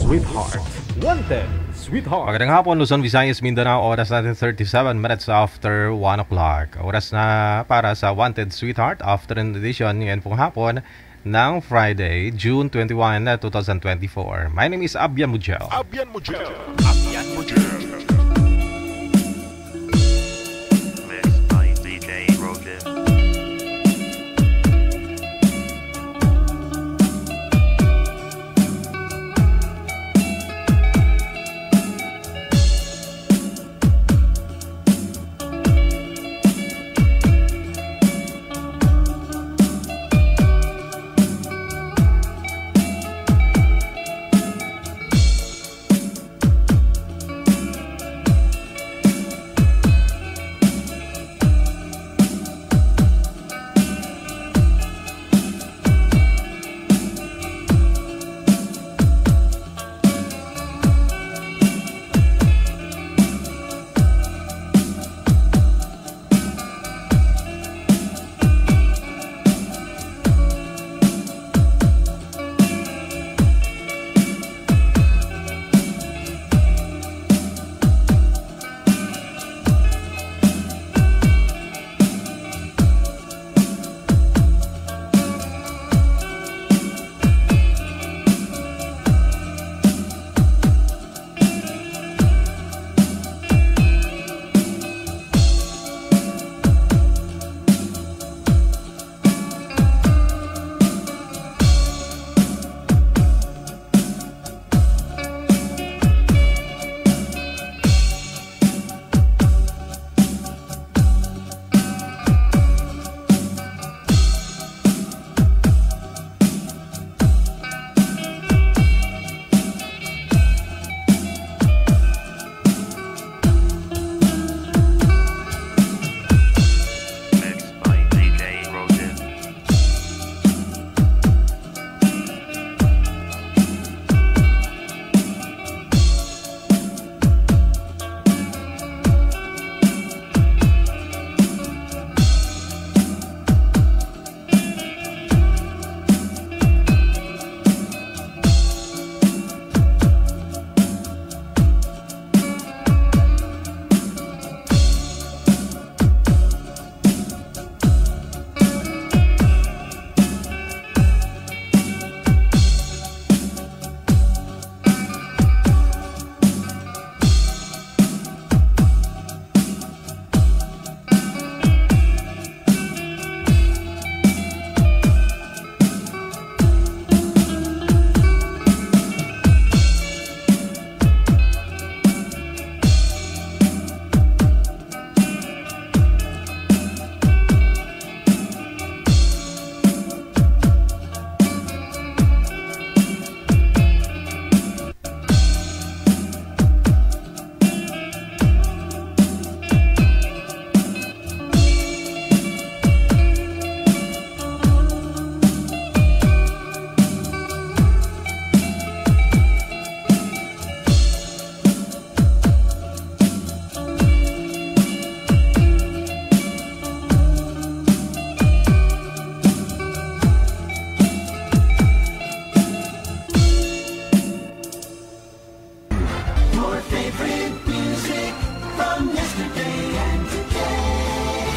Sweetheart. Wanted. Sweetheart. Magandang hapon, Luzon, Visayas, Mindanao. Oras natin 37 minutes after 1 o'clock. Oras na para sa Wanted Sweetheart Afternoon Edition ngayon pong hapon ng Friday, June 21, 2024. My name is Abyan Mujel. Abyan Mujel. Abyan Mujel.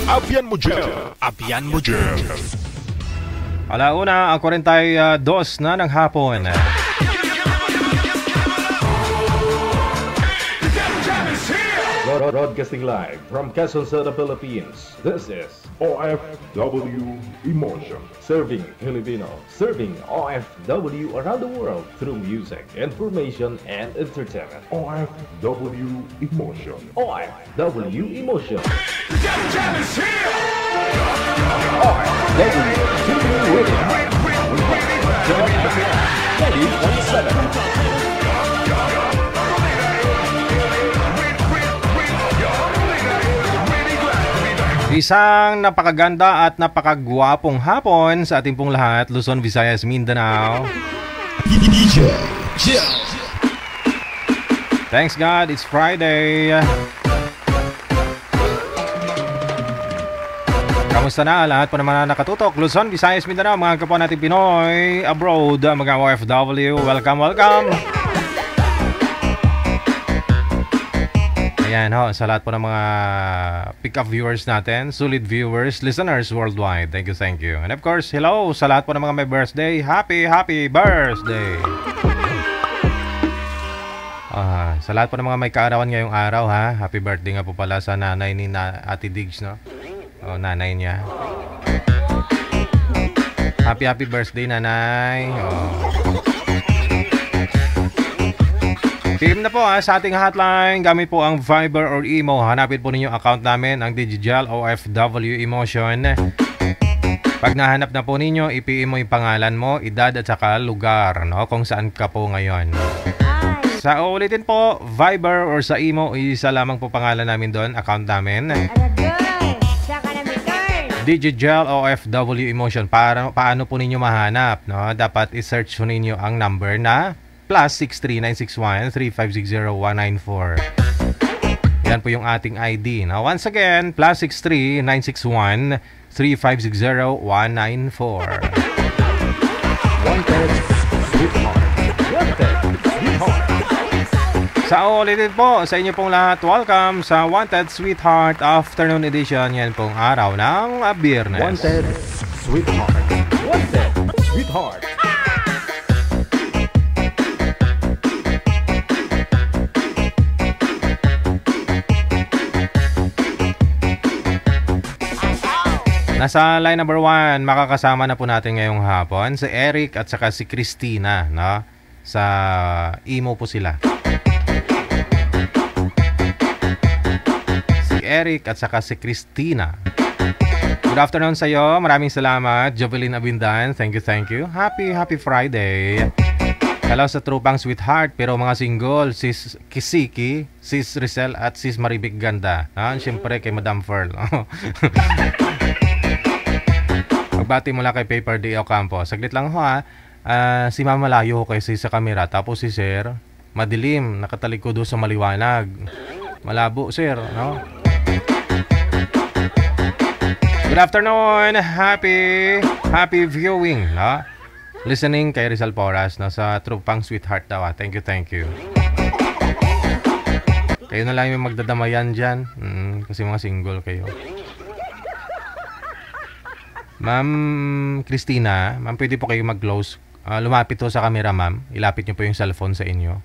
Abyan Mujel. Abyan Mujel. Alauna, ang 42 na ng hapon. Broadcasting live from Quezon City, Philippines. This is OFW Emotion, serving Filipino, serving OFW around the world through music, information, and entertainment. OFW Emotion, OFW Emotion. The Jam is here! OFW TV Isang napakaganda at napakagwapong hapon sa ating pong lahat, Luzon, Visayas, Mindanao. Thanks God, it's Friday. Kamusta na lahat po naman na nakatutok? Luzon, Visayas, Mindanao, mga kapwa natin Pinoy, abroad, mga OFW, welcome, welcome. Ayan ho, sa lahat po ng mga pick-up viewers natin, solid viewers, listeners worldwide. Thank you, thank you. And of course, hello sa lahat po ng mga may birthday. Happy, happy birthday! Ah, sa lahat po ng mga may kaarawan ngayong araw ha, happy birthday nga po pala sa nanay ni na Ate Diggs, no? O, nanay niya. Happy, happy birthday, nanay. Oh. Team na po ha, sa ating hotline, gamit po ang Viber or Imo. Hanapin po ninyo account namin, ang Digital OFW Emotion. Pag nahanap na po ninyo, ipiin mo yung pangalan mo, edad at saka lugar, no? Kung saan ka po ngayon. Sa ulitin po, Viber or sa Imo, isa lamang po pangalan namin doon, account namin. Digigel OFW Emotion. Para, paano po ninyo mahanap? No? Dapat i-search po ninyo ang number na plus 63961-350-194. Yan po yung ating ID. Now, once again, plus 63961-350-194. Wanted, sweetheart. Wanted, sweetheart. Sa ulitin po, sa inyo pong lahat, welcome sa Wanted Sweetheart Afternoon Edition. Yan pong araw ng Biyernes. Wanted, sweetheart. Wanted, sweetheart. Nasa line number one, makakasama na po natin ngayong hapon si Eric at saka si Christina, no? Sa imo po sila. Si Eric at saka si Christina. Good afternoon sa iyo. Maraming salamat. Jovelyn Abindan. Thank you, thank you. Happy, happy Friday. Hello sa trupang sweetheart pero mga single, sis Kisiki, sis Rizal at sis Maribik Ganda. Ah, siyempre kay Madam Ferl. Pagbati mula kay Paper D. Ocampo. Saglit lang ho ha. Ah, si Mama malayo ho kasi sa kamera. Tapos si Sir, madilim. Nakatalikod do sa maliwanag. Malabo, Sir. No? Good afternoon. Happy, happy viewing. No? Listening kay Rizal Porras no, sa Trupang Sweetheart daw. Thank you, thank you. Kayo na lang yung magdadamayan dyan. Mm, kasi mga single kayo. Ma'am Christina, ma'am pwede po kayo mag-close. Ah, lumapit po sa camera ma'am. Ilapit niyo po yung cellphone sa inyo.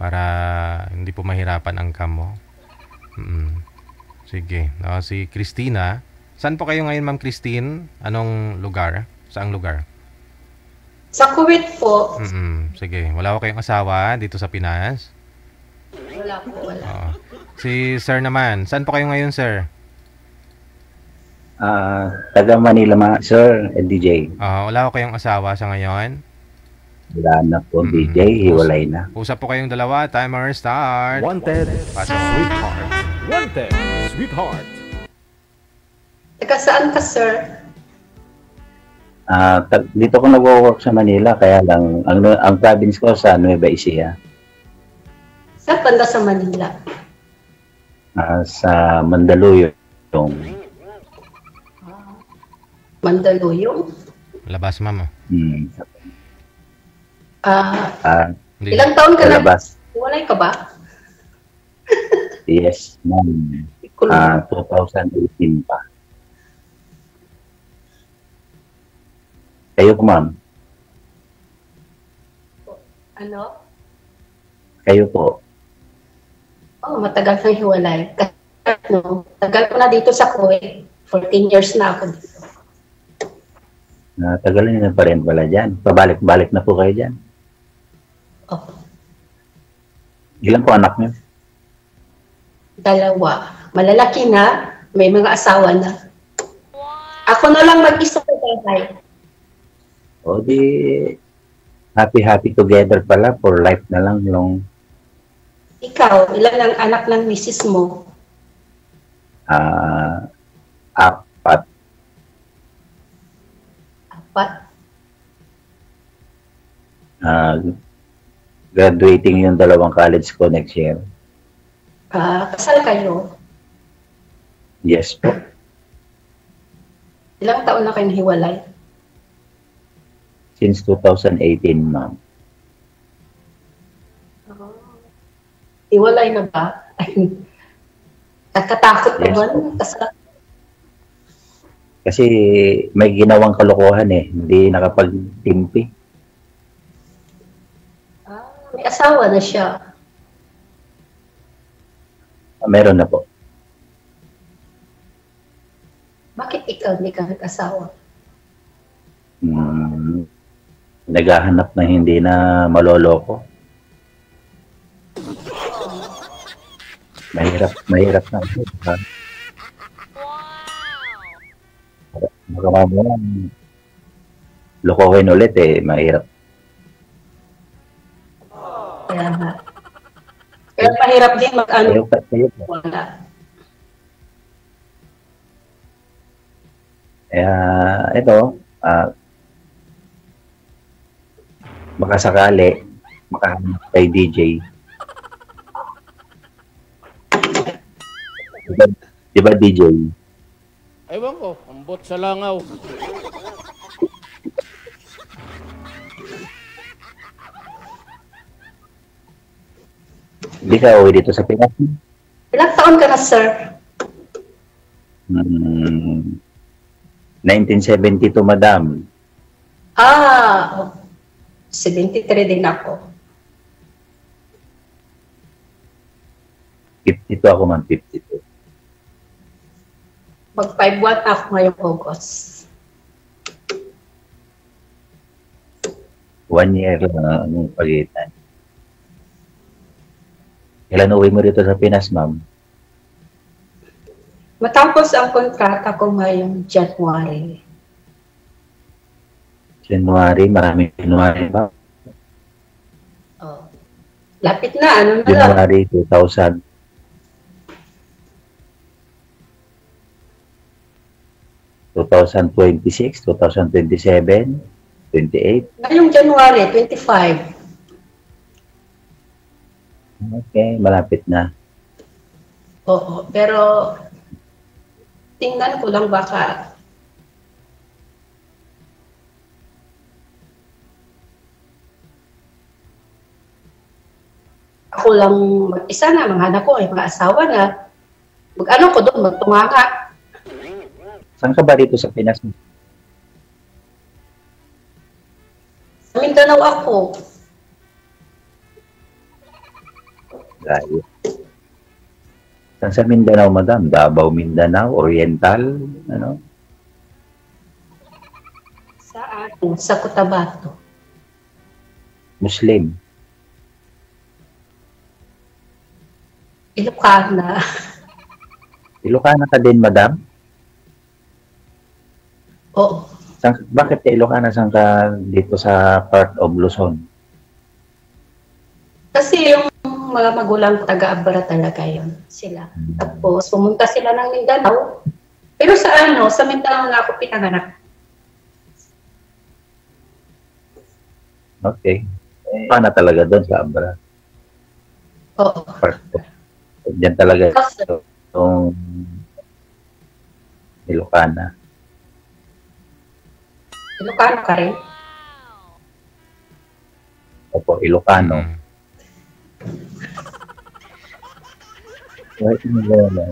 Para hindi po mahirapan ang cam mo. Mm. Sige. No, si Christina. Saan po kayo ngayon ma'am Christine? Anong lugar? Saang lugar? Sa Kuwait po, Mm. Sige. Wala ko kayong asawa dito sa Pinas? wala po, wala. Oo. Si sir naman. Saan po kayo ngayon sir? Ah, taga Manila ma, sir, eh, DJ. Ah, wala ko kayong asawa sa ngayon? Wala na po, Mm. DJ, hiwalay na. Usap po kayong dalawa. Timer start. Wanted, Pasok. sweetheart. Wanted, sweetheart. Taga saan ka, sir? Ah, tag- dito ko nagwo-work sa Manila, kaya lang, ang, ang province ko sa Nueva Ecija, Sa banda sa Manila. ah, sa Mandaluyong. Mandaluyong. Labas ma'am. Hmm. Ah, Hindi. ilang taon ka na? labas. Walay ka ba? Yes, ma'am. Ah, 2018 pa. Kayo po, ma'am. ano? Kayo po. Oh, matagal kang hiwalay. Kasi, ano, tagal ko na dito sa Kuwait. 14 years na ako dito. Natagal na pa rin pala dyan. Pabalik-balik na po kayo dyan. Oh, Ilan po anak niyo? dalawa. Malalaki na, may mga asawa na. Ako na lang mag-isa sa bahay. O di, happy-happy together pala for life na lang yung Ikaw, ilan ang anak ng misis mo? ah apat. Apat. Ah, graduating yung dalawang college ko next year. Ah, kasal kayo? Yes po. Ilang taon na kayo hiwalay? Since 2018, ma'am. Hiwalay na ba? Nakatakot Yes, naman. po. Kasi may ginawang kalokohan eh. Hindi nakapagtimpi. ah, may asawa na siya. Meron na po. Bakit ikaw hindi ka nag-asawa? Hmm, naghahanap na hindi na maloloko. Mahirap, mahirap na. Ha? Baka mamaya, lokohin ulit eh, mahirap. Kaya nga. Kaya mahirap din mag-ano. Wala. Kaya ito, ah baka sakali, makahanap kay DJ. Diba, diba DJ? Ewan ko, ambot sa langaw. Hindi ka uwi dito sa Pinas? Ilang taon ka na, sir? Hmm, 1972, madam. Ah, 73 din ako. 52 ako man, 52. Mag 5 ako ngayong August. One year lang ang pagitan. Kailan uwi mo dito sa Pinas, ma'am? Matapos ang kontrata ko ngayong January. January, maraming January ba? Oh. Lapit na, ano na lang. January ...2026, 2027, 28. Ngayong January, 25. Okay, malapit na. Oo, pero tingnan ko lang baka ako lang mag-isa na, mga anak ko, ay mga asawa na. Mag-ano ko doon, magtunganga. Saan ka ba dito sa Pinas? Sa Mindanao ako. Layo. Saan sa Mindanao, madam? Davao, Mindanao, Oriental, ano? Saan? Sa Cotabato. Muslim. Ilocana. Ilocana ka din, madam? Oo. Saan, bakit ka Ilocana? Saan ka dito sa part of Luzon? Kasi yung mga magulang ko, taga-Abra talaga yun sila. Tapos pumunta sila ng Mindanao. Pero sa ano, sa Mindanao na ako pinanganak. Okay. Paano talaga doon sa Abra? Oo. Part of. Diyan talaga Kasi, itong Ilocana. Ilocano ka rin. Opo, Ilocano. Right, Ilocano.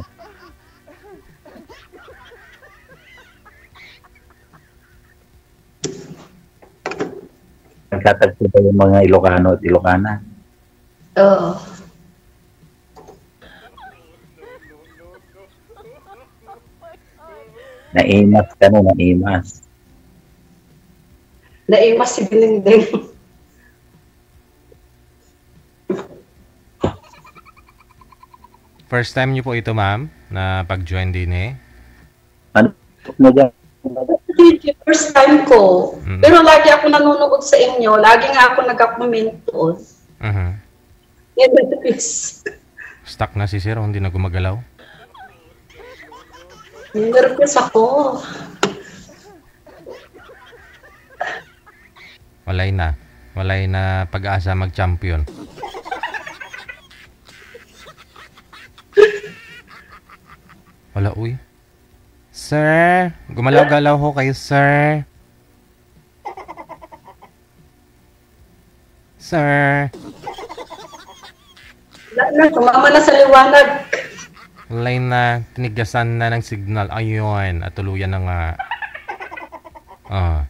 Nagtatagpo ba yung mga Ilocano at Ilocana? Oo. Naimas ka no, naimas. Naimas si Dinding. First time niyo po ito, ma'am, na pag-join din eh. Ano? First time ko. Mm. Pero lagi ako nanonood sa inyo. Lagi nga ako nagka-comment doon. Mhm. Yan, please. Stuck na si Sir, hindi na gumagalaw. Nervous ako. Walay na. Walay na pag-asa mag-champion. Wala, uy. Sir, gumalaw-galaw ho kayo, sir. Sir. Wala na, tumama na sa liwanag. line na tinigasan na ng signal. Ayun, at tuluyan na nga. Ah.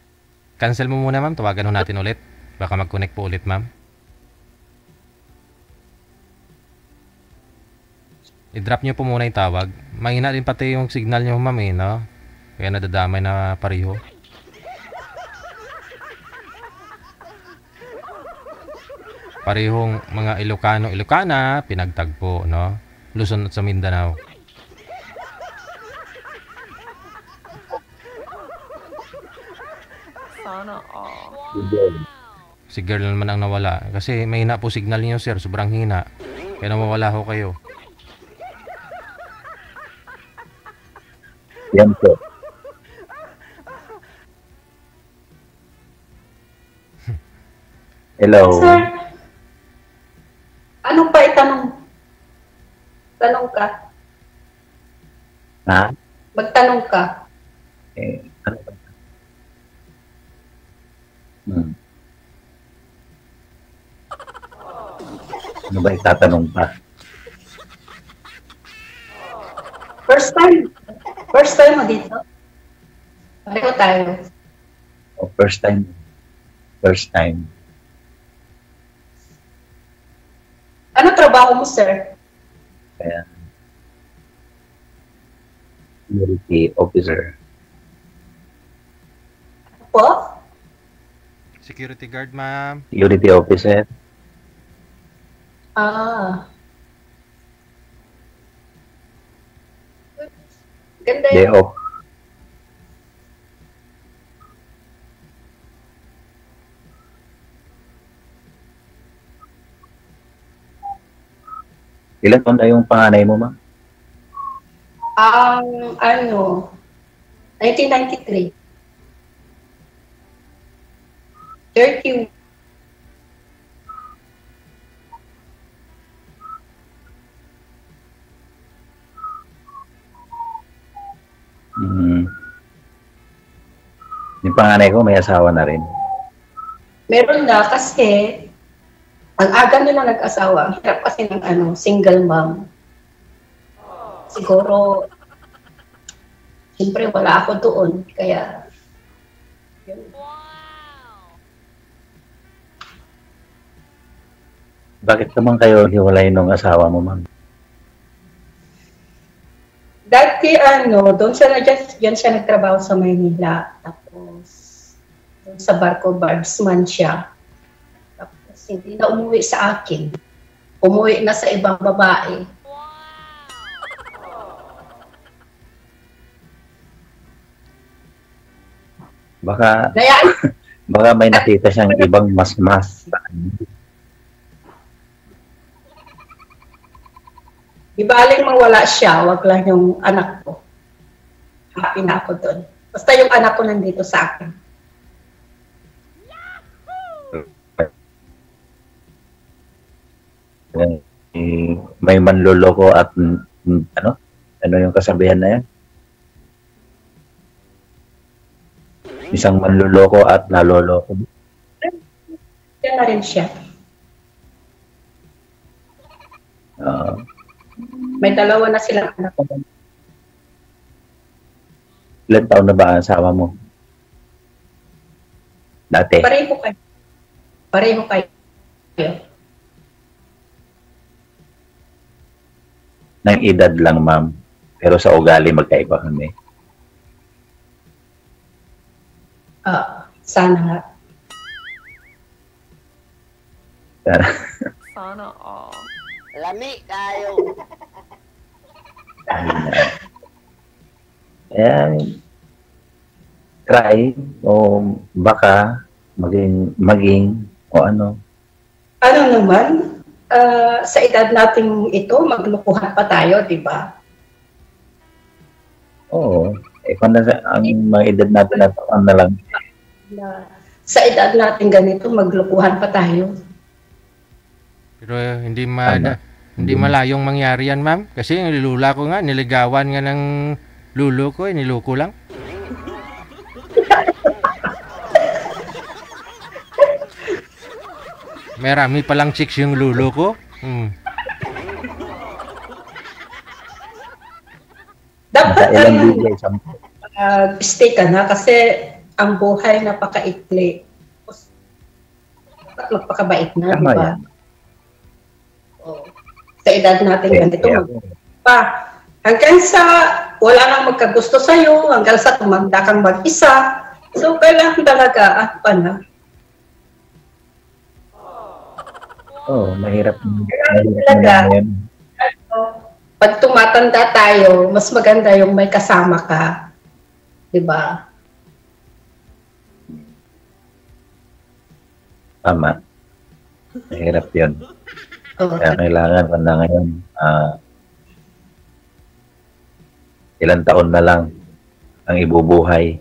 Cancel mo muna, ma'am. Tawagan ho natin ulit. Baka mag-connect po ulit, ma'am. I-drop nyo po muna yung tawag. Mahina din pati yung signal nyo, ma'am, eh, no? Kaya nadadamay na pariho. Parehong mga Ilocano, Ilocana, pinagtagpo, no? Luzon at sa Mindanao. Si girl naman ang nawala. Kasi may hina po signal niyo, sir. Sobrang hina. Kaya nawawala ho kayo. Yan po. Hello. Sir, anong pa itanong? Tanong ka. Ha? Magtanong ka. Eh, ano ba? Hmm. Ano ba itatanong pa? First time. First time mo dito. Pareho tayo. O first time? First time. Ano trabaho mo, sir? Kaya, security officer. Po? Security guard, ma'am. Security officer. Ah. Ganda Day yun. off. Ilan taon na yung panganay mo, ma'am? Ang ano, 1993. 30. Panganay ko, may asawa na rin. Meron na kasi ang aga nila nag-asawa. Ang hirap kasi ng ano, single mom. Siguro, siyempre wala ako doon. Kaya, yun. Bakit naman kayo hiwalay nung asawa mo, ma'am? Dati ano, doon siya na dyan, dyan siya nagtrabaho sa Maynila. Tapos, sa barko, barbsman siya. Tapos, hindi na umuwi sa akin. Umuwi na sa ibang babae. Baka, Nayaan, baka may nakita siyang ibang mas-mas. di baling mawala siya, wag lang yung anak ko. Happy na ako doon. Basta yung anak ko nandito sa akin. May manloloko at mm, ano? Ano yung kasabihan na yan? Isang manloloko at naloloko. Yan na rin siya. Ah, May dalawa na silang anak. ilan taon na ba ang asawa mo? Dati. Pareho kayo. Pareho kayo. Ng edad lang, ma'am. Pero sa ugali, magkaiba kami. Ah, sana nga. Sana all. Lami tayo. Kaya, try o baka maging, maging o ano. Ano naman, ah, sa edad nating ito, maglukuhan pa tayo, di ba? Oo. Eh, kung nasa, ang mga edad natin na taon na lang, Na, sa edad natin ganito, maglukuhan pa tayo. Pero eh, hindi ma Ano? hindi malayong mangyari yan, ma'am. Kasi yung lula ko nga, niligawan nga ng lulo ko, eh, niloko lang. Marami palang chicks yung lulo ko. Hmm. Dapat Ilang ang bigay? Sampu. uh, stay ka na kasi ang buhay napakaikli. Dapat magpakabait na, di Tama ba? yan. Oo. Sa edad natin Eh, ganito, pa. Hanggang sa wala nang magkagusto sa'yo, hanggang sa tumanda kang mag-isa. So, kailangan talaga, at pa na. Oo, oh, mahirap. Mahirap talaga. yan. Pag tumatanda tayo, mas maganda yung may kasama ka. Di ba? Tama. Mahirap yun. Oo. Kaya kailangan ko na ngayon, ah, ilang taon na lang ang ibubuhay.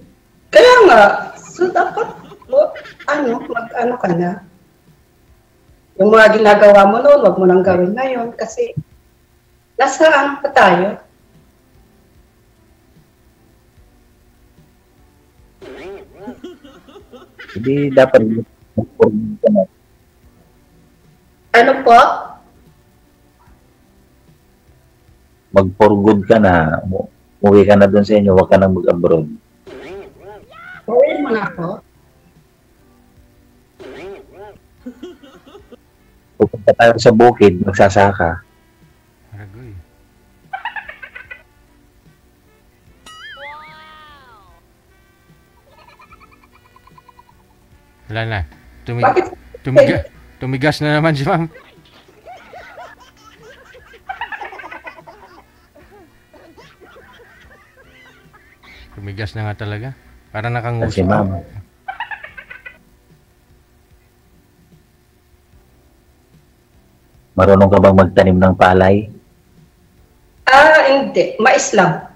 Kaya nga, so dapat, o, ano, mag-ano ka na. Yung mga ginagawa mo noon, wag mo nang gawin ngayon kasi nasaan pa tayo? Hindi dapat. Ano po? Mag-for good ka na. Mu- Umuwi ka na doon sa inyo, huwag ka nang mag-abroad. Gawin mo na ako. Pupunta tayo sa bukid, magsasaka. Aragoy. Wala na. Tumig Bakit? tumiga tumigas na naman si ma'am. Tumigas na nga talaga. Para nakanguso. ma'am, marunong ka bang magtanim ng palay? Ah, hindi. Mais lang.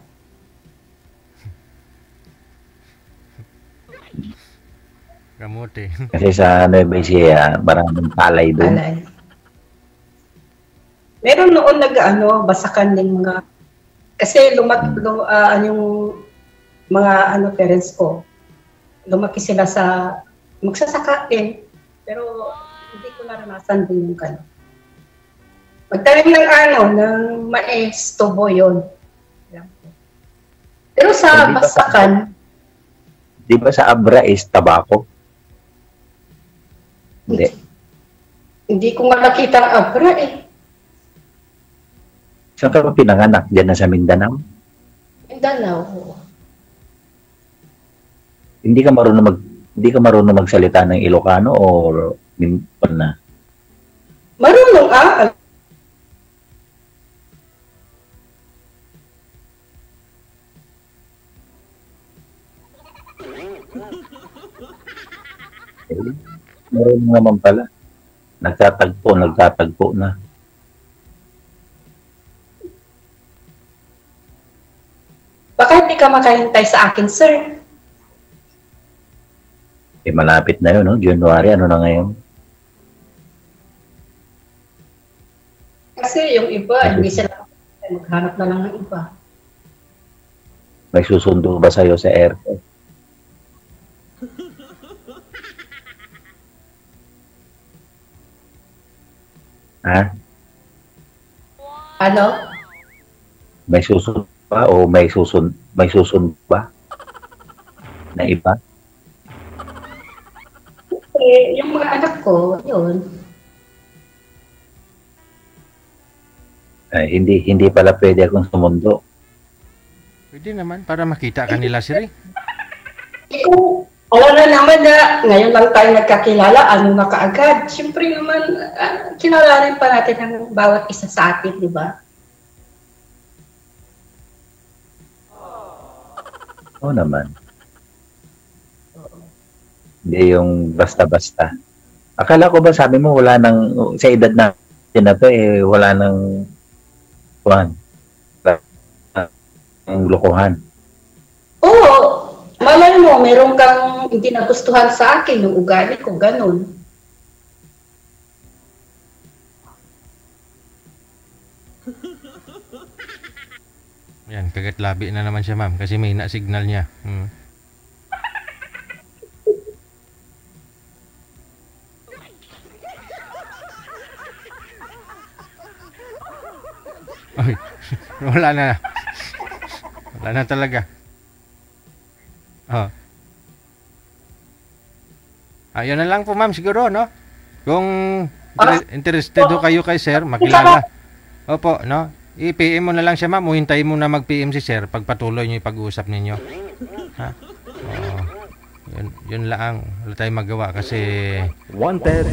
Kamote. Kasi sa Nueva Ecija, maraming palay doon. Alay. Meron noon nag-ano, basakan ng mga, kasi lumak, lu, ah, yung mga ano parents ko, lumaki sila sa, magsasaka din, pero hindi ko naranasan din yung kano. Magtanim ng ano, ng mais, tubo yun. Pero sa Hindi ba- basakan, Di ba sa Abra is tabako? Hindi. hindi ko nga nakita ang abra eh. Saan ka pa pinanganak? Diyan na sa Mindanao? Mindanao. Hindi ka marunong mag hindi ka marunong magsalita ng Ilocano o min na? Marunong ah, Eh, marunong naman pala. Nagtatagpo, nagtatagpo na. baka hindi ka makahintay sa akin, sir. Eh, malapit na yun, no? January, ano na ngayon? Kasi yung iba, hindi sila maghanap na lang ng iba. May susundo ba sa'yo sa airport? Ha? Ano? May susunod ba o may susun may susunod ba? Na iba? Eh, yung mga anak ko, yun. Ay, hindi hindi pala pwede akong sumundo. Pwede naman para makita kanila si Ray. Eh, kung na naman na ngayon lang tayo nagkakilala, ano na kaagad. Siyempre naman, uh, kinalarin pa natin ang bawat isa sa atin, di ba? Oo naman. Hindi yung basta-basta. Akala ko ba sabi mo wala nang sa edad na na to eh wala nang kuhan. Ang lokohan. Oo, malay mo, meron kang hindi nagustuhan sa akin, yung ugali ko, ganun. Yan, kagat labi na naman siya ma'am kasi may na-signal niya. Hmm. Ay, wala na. Wala na talaga. Oh. Ayun na lang po ma'am siguro, no? Kung inter- interested ho kayo kay sir, makilala. Opo, no? I-PM mo na lang siya ma'am, o hintayin mo na mag-PM si sir pagpatuloy niyo yung pag-uusap ninyo. Ha? Oo. Yun, yun lang. Wala tayong magawa kasi Wanted,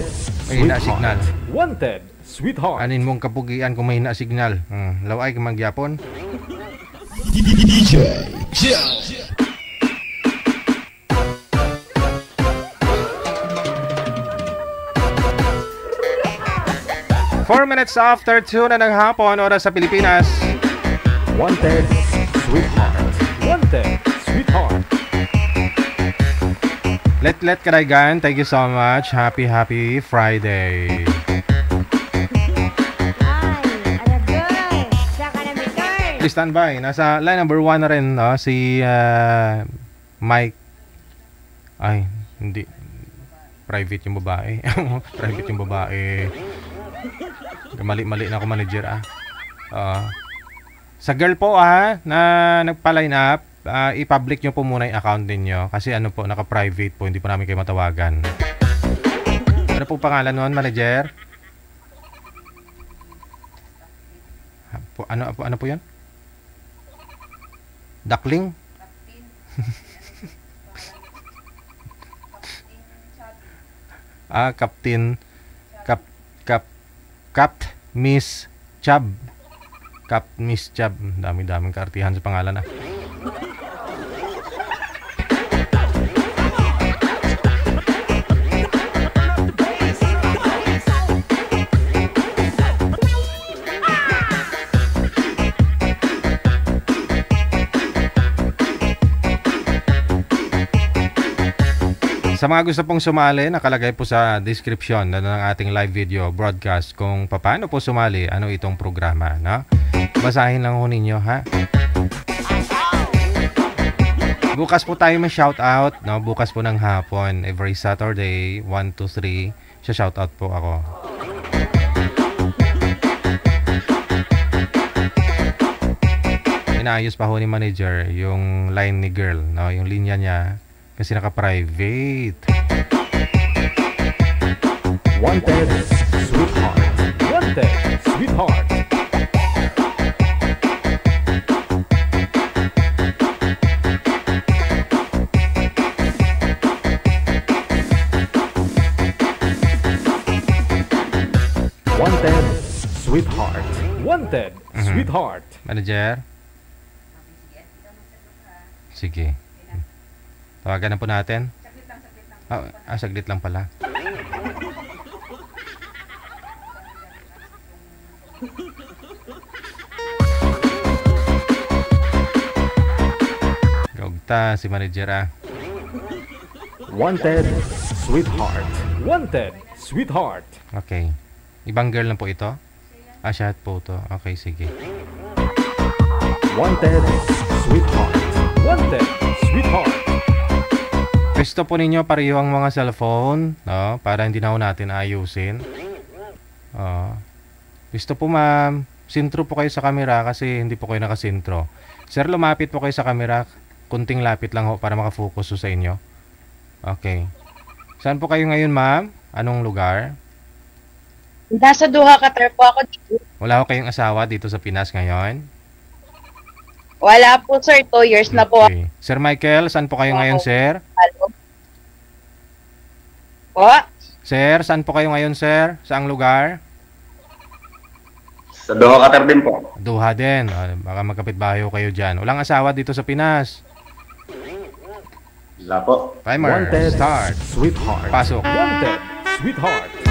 may hina signal. Wanted, sweetheart. Anin mong kapugian kung may hina signal. Hmm. Laway ka magyapon. Four minutes after 2 na ng hapon, oras sa Pilipinas. Wanted, sweetheart. Wanted, sweetheart. Let Let Karaygan, thank you so much. Happy, happy Friday. Please stand by. Nasa line number 1 na rin, no? Si ah, Mike. Ay, hindi. Private yung babae. Private yung babae. Mali-mali na ako manager, ah. Ah. sa girl po, ah, na nagpa-line up, ah, i-public nyo po muna yung account ninyo. Kasi ano po, naka-private po, hindi po namin kayo matawagan. Ano po pangalan nun, manager? Ha, po, ano, po, ano po yan? Duckling? ah, Captain Cap Cap Cap Miss Chab. Cap Miss Chab. Dami-daming kaartihan sa pangalan ah. Sa mga gusto pong sumali, nakalagay po sa description na ng ating live video broadcast kung paano po sumali, ano itong programa, no? Basahin lang ho ninyo, ha? Bukas po tayo may shoutout, no? Bukas po ng hapon, every Saturday, 1 to 3, siya shoutout po ako. Inaayos pa ho ni manager yung line ni girl, no? Yung linya niya kasi naka-private. Wanted, sweetheart. Wanted, sweetheart. Wanted, sweetheart. Wanted, Mhm. sweetheart. Manager? Sige. Tawagan na po natin. Ah, ah, saglit lang pala. Gawagta si manager ah. Wanted, sweetheart. Wanted, sweetheart. Okay. Ibang girl lang po ito? Ah, siya po to. Okay, sige. Wanted, sweetheart. Wanted, sweetheart. Pwesto po ninyo pareho ang mga cellphone, no? Para hindi na natin ayusin. Oh. Gusto po ma'am, sintro po kayo sa camera kasi hindi po kayo nakasintro. Sir, lumapit po kayo sa camera. Kunting lapit lang ho para makafocus ho sa inyo. Okay. Saan po kayo ngayon ma'am? Anong lugar? Nasa Doha, Qatar po ako. Wala ho kayong asawa dito sa Pinas ngayon? Wala po sir, 2 years na po Okay. Sir Michael, saan po kayo ngayon, sir? ako. Po? Sir, saan po kayo ngayon, sir? Saang lugar? Sa Doha, Qatar din po. Duha din. Ah, baka magkapit-bahay ho kayo dyan. Walang asawa dito sa Pinas. Wala po. Timer, Wanted, start. sweetheart. Pasok. Wanted, sweetheart.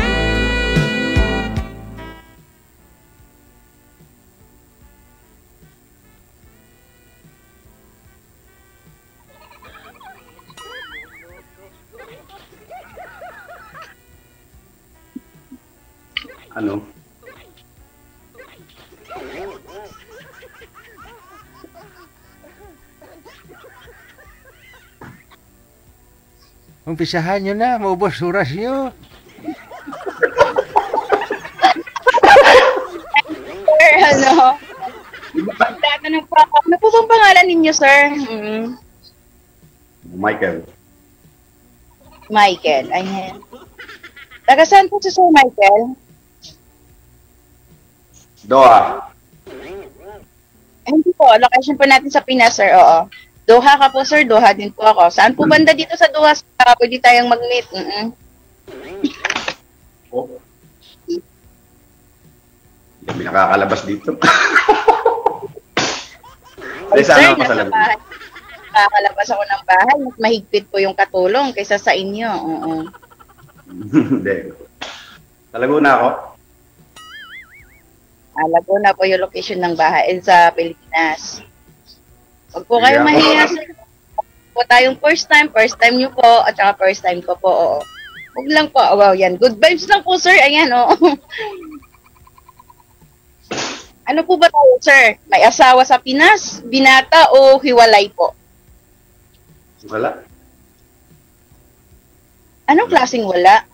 Ano? Umpisahan nyo na, maubos oras nyo. Sir, ano? That tatanong po ako, ano po bang pangalan ninyo, sir? Mm, Michael. Michael, ayan. Taga saan po si Sir Michael? Doha. Hindi po, location po natin sa Pinas, sir, oo. Doha ka po, sir, Doha din po ako. Saan po banda dito sa Doha? Saka pwede tayong mag-meet. Mm-mm. Oh. Hindi nakakalabas dito. Ay, Sir, sana ako sa nasa Laguna. bahay. Nakakalabas ako ng bahay. Mas mahigpit po yung katulong kaysa sa inyo. Oo. Hindi. Sa Laguna ako. Ah, Laguna po yung location ng bahay eh, sa Pilipinas. Huwag po kayo ako. mahiya sir. po tayong first time, first time nyo po, at saka first time ko po, oo. Huwag lang po, oh, wow, yan. Good vibes lang po, sir. Ayan, oo. ano po ba tayo, sir? May asawa sa Pinas, binata, o hiwalay po? Wala. Anong klaseng wala?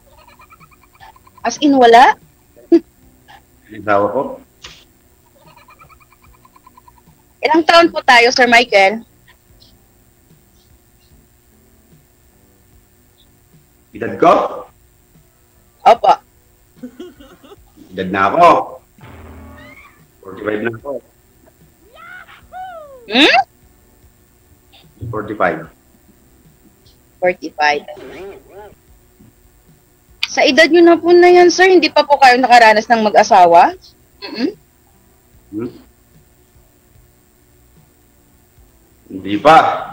As in, wala? Asawa ko. Ilang taon po tayo, Sir Michael? Edad ko? Opo. Edad na ako. 45 na ako. Hmm? 45. 45. Sa edad nyo na po na yan, sir, hindi pa po kayo nakaranas ng mag-asawa? Mm-mm. Hmm? Hindi pa.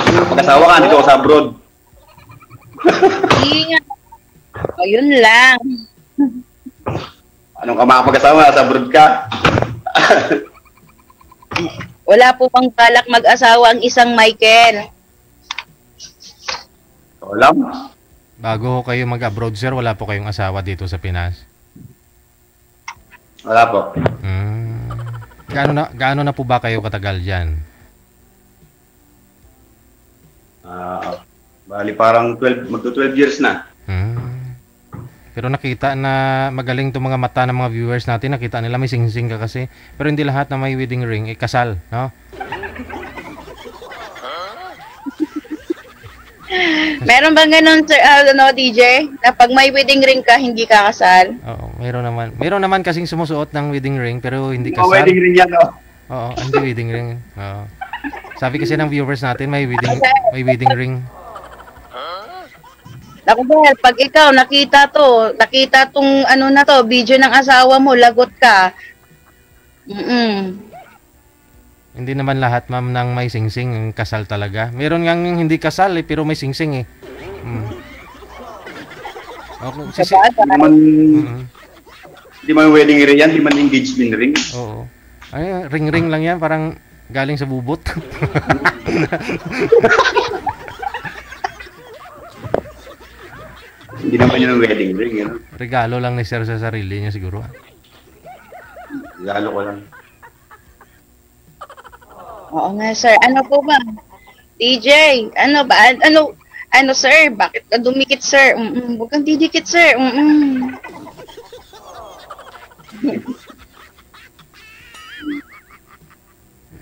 Pag-asawa ka, dito ako sa abroad. Hindi nga. O, yun lang. Anong ka makapag-asawa? Sa abroad ka? Wala po pang balak mag-asawa ang isang Michael. Wala. Bago ho kayo mag-abroad, sir, wala po kayong asawa dito sa Pinas? Wala po. Hmm. Gaano na, gaano na po ba kayo katagal dyan? Ah, bali parang 12, magto 12 years na. Hmm. Pero nakita na magaling itong mga mata ng mga viewers natin. Nakita nila may sing-sing ka kasi. Pero hindi lahat na may wedding ring, eh, kasal, no? Meron bang ganun, sir, ah, ano, DJ? Na pag may wedding ring ka, hindi ka kasal? Oo, meron naman. Meron naman kasing sumusuot ng wedding ring pero hindi kasal. wedding ring yan, oh. Oo, hindi wedding ring. Oo. Sabi kasi ng viewers natin may wedding may wedding ring. Naku, Bel, pag ikaw nakita to, nakita tong ano na to, video ng asawa mo, lagot ka. Mm Hindi naman lahat ma'am ng may singsing kasal talaga. Meron ngang hindi kasal eh, pero may singsing eh. Mm. Okay, sisi- Hindi man, Mm. hindi man wedding ring yan, hindi man engagement ring. Oo. Ay, ring-ring lang yan, parang galing sa bubot. Hindi naman yun ang wedding ring, yun. Regalo lang ni Sir sa sarili niya siguro. Lalo ko lang. Oo nga, sir. Ano po ba? DJ, ano ba? An- Ano, ano, sir? Bakit ka dumikit, sir? Mm-mm. Huwag kang didikit, sir. Mm-mm.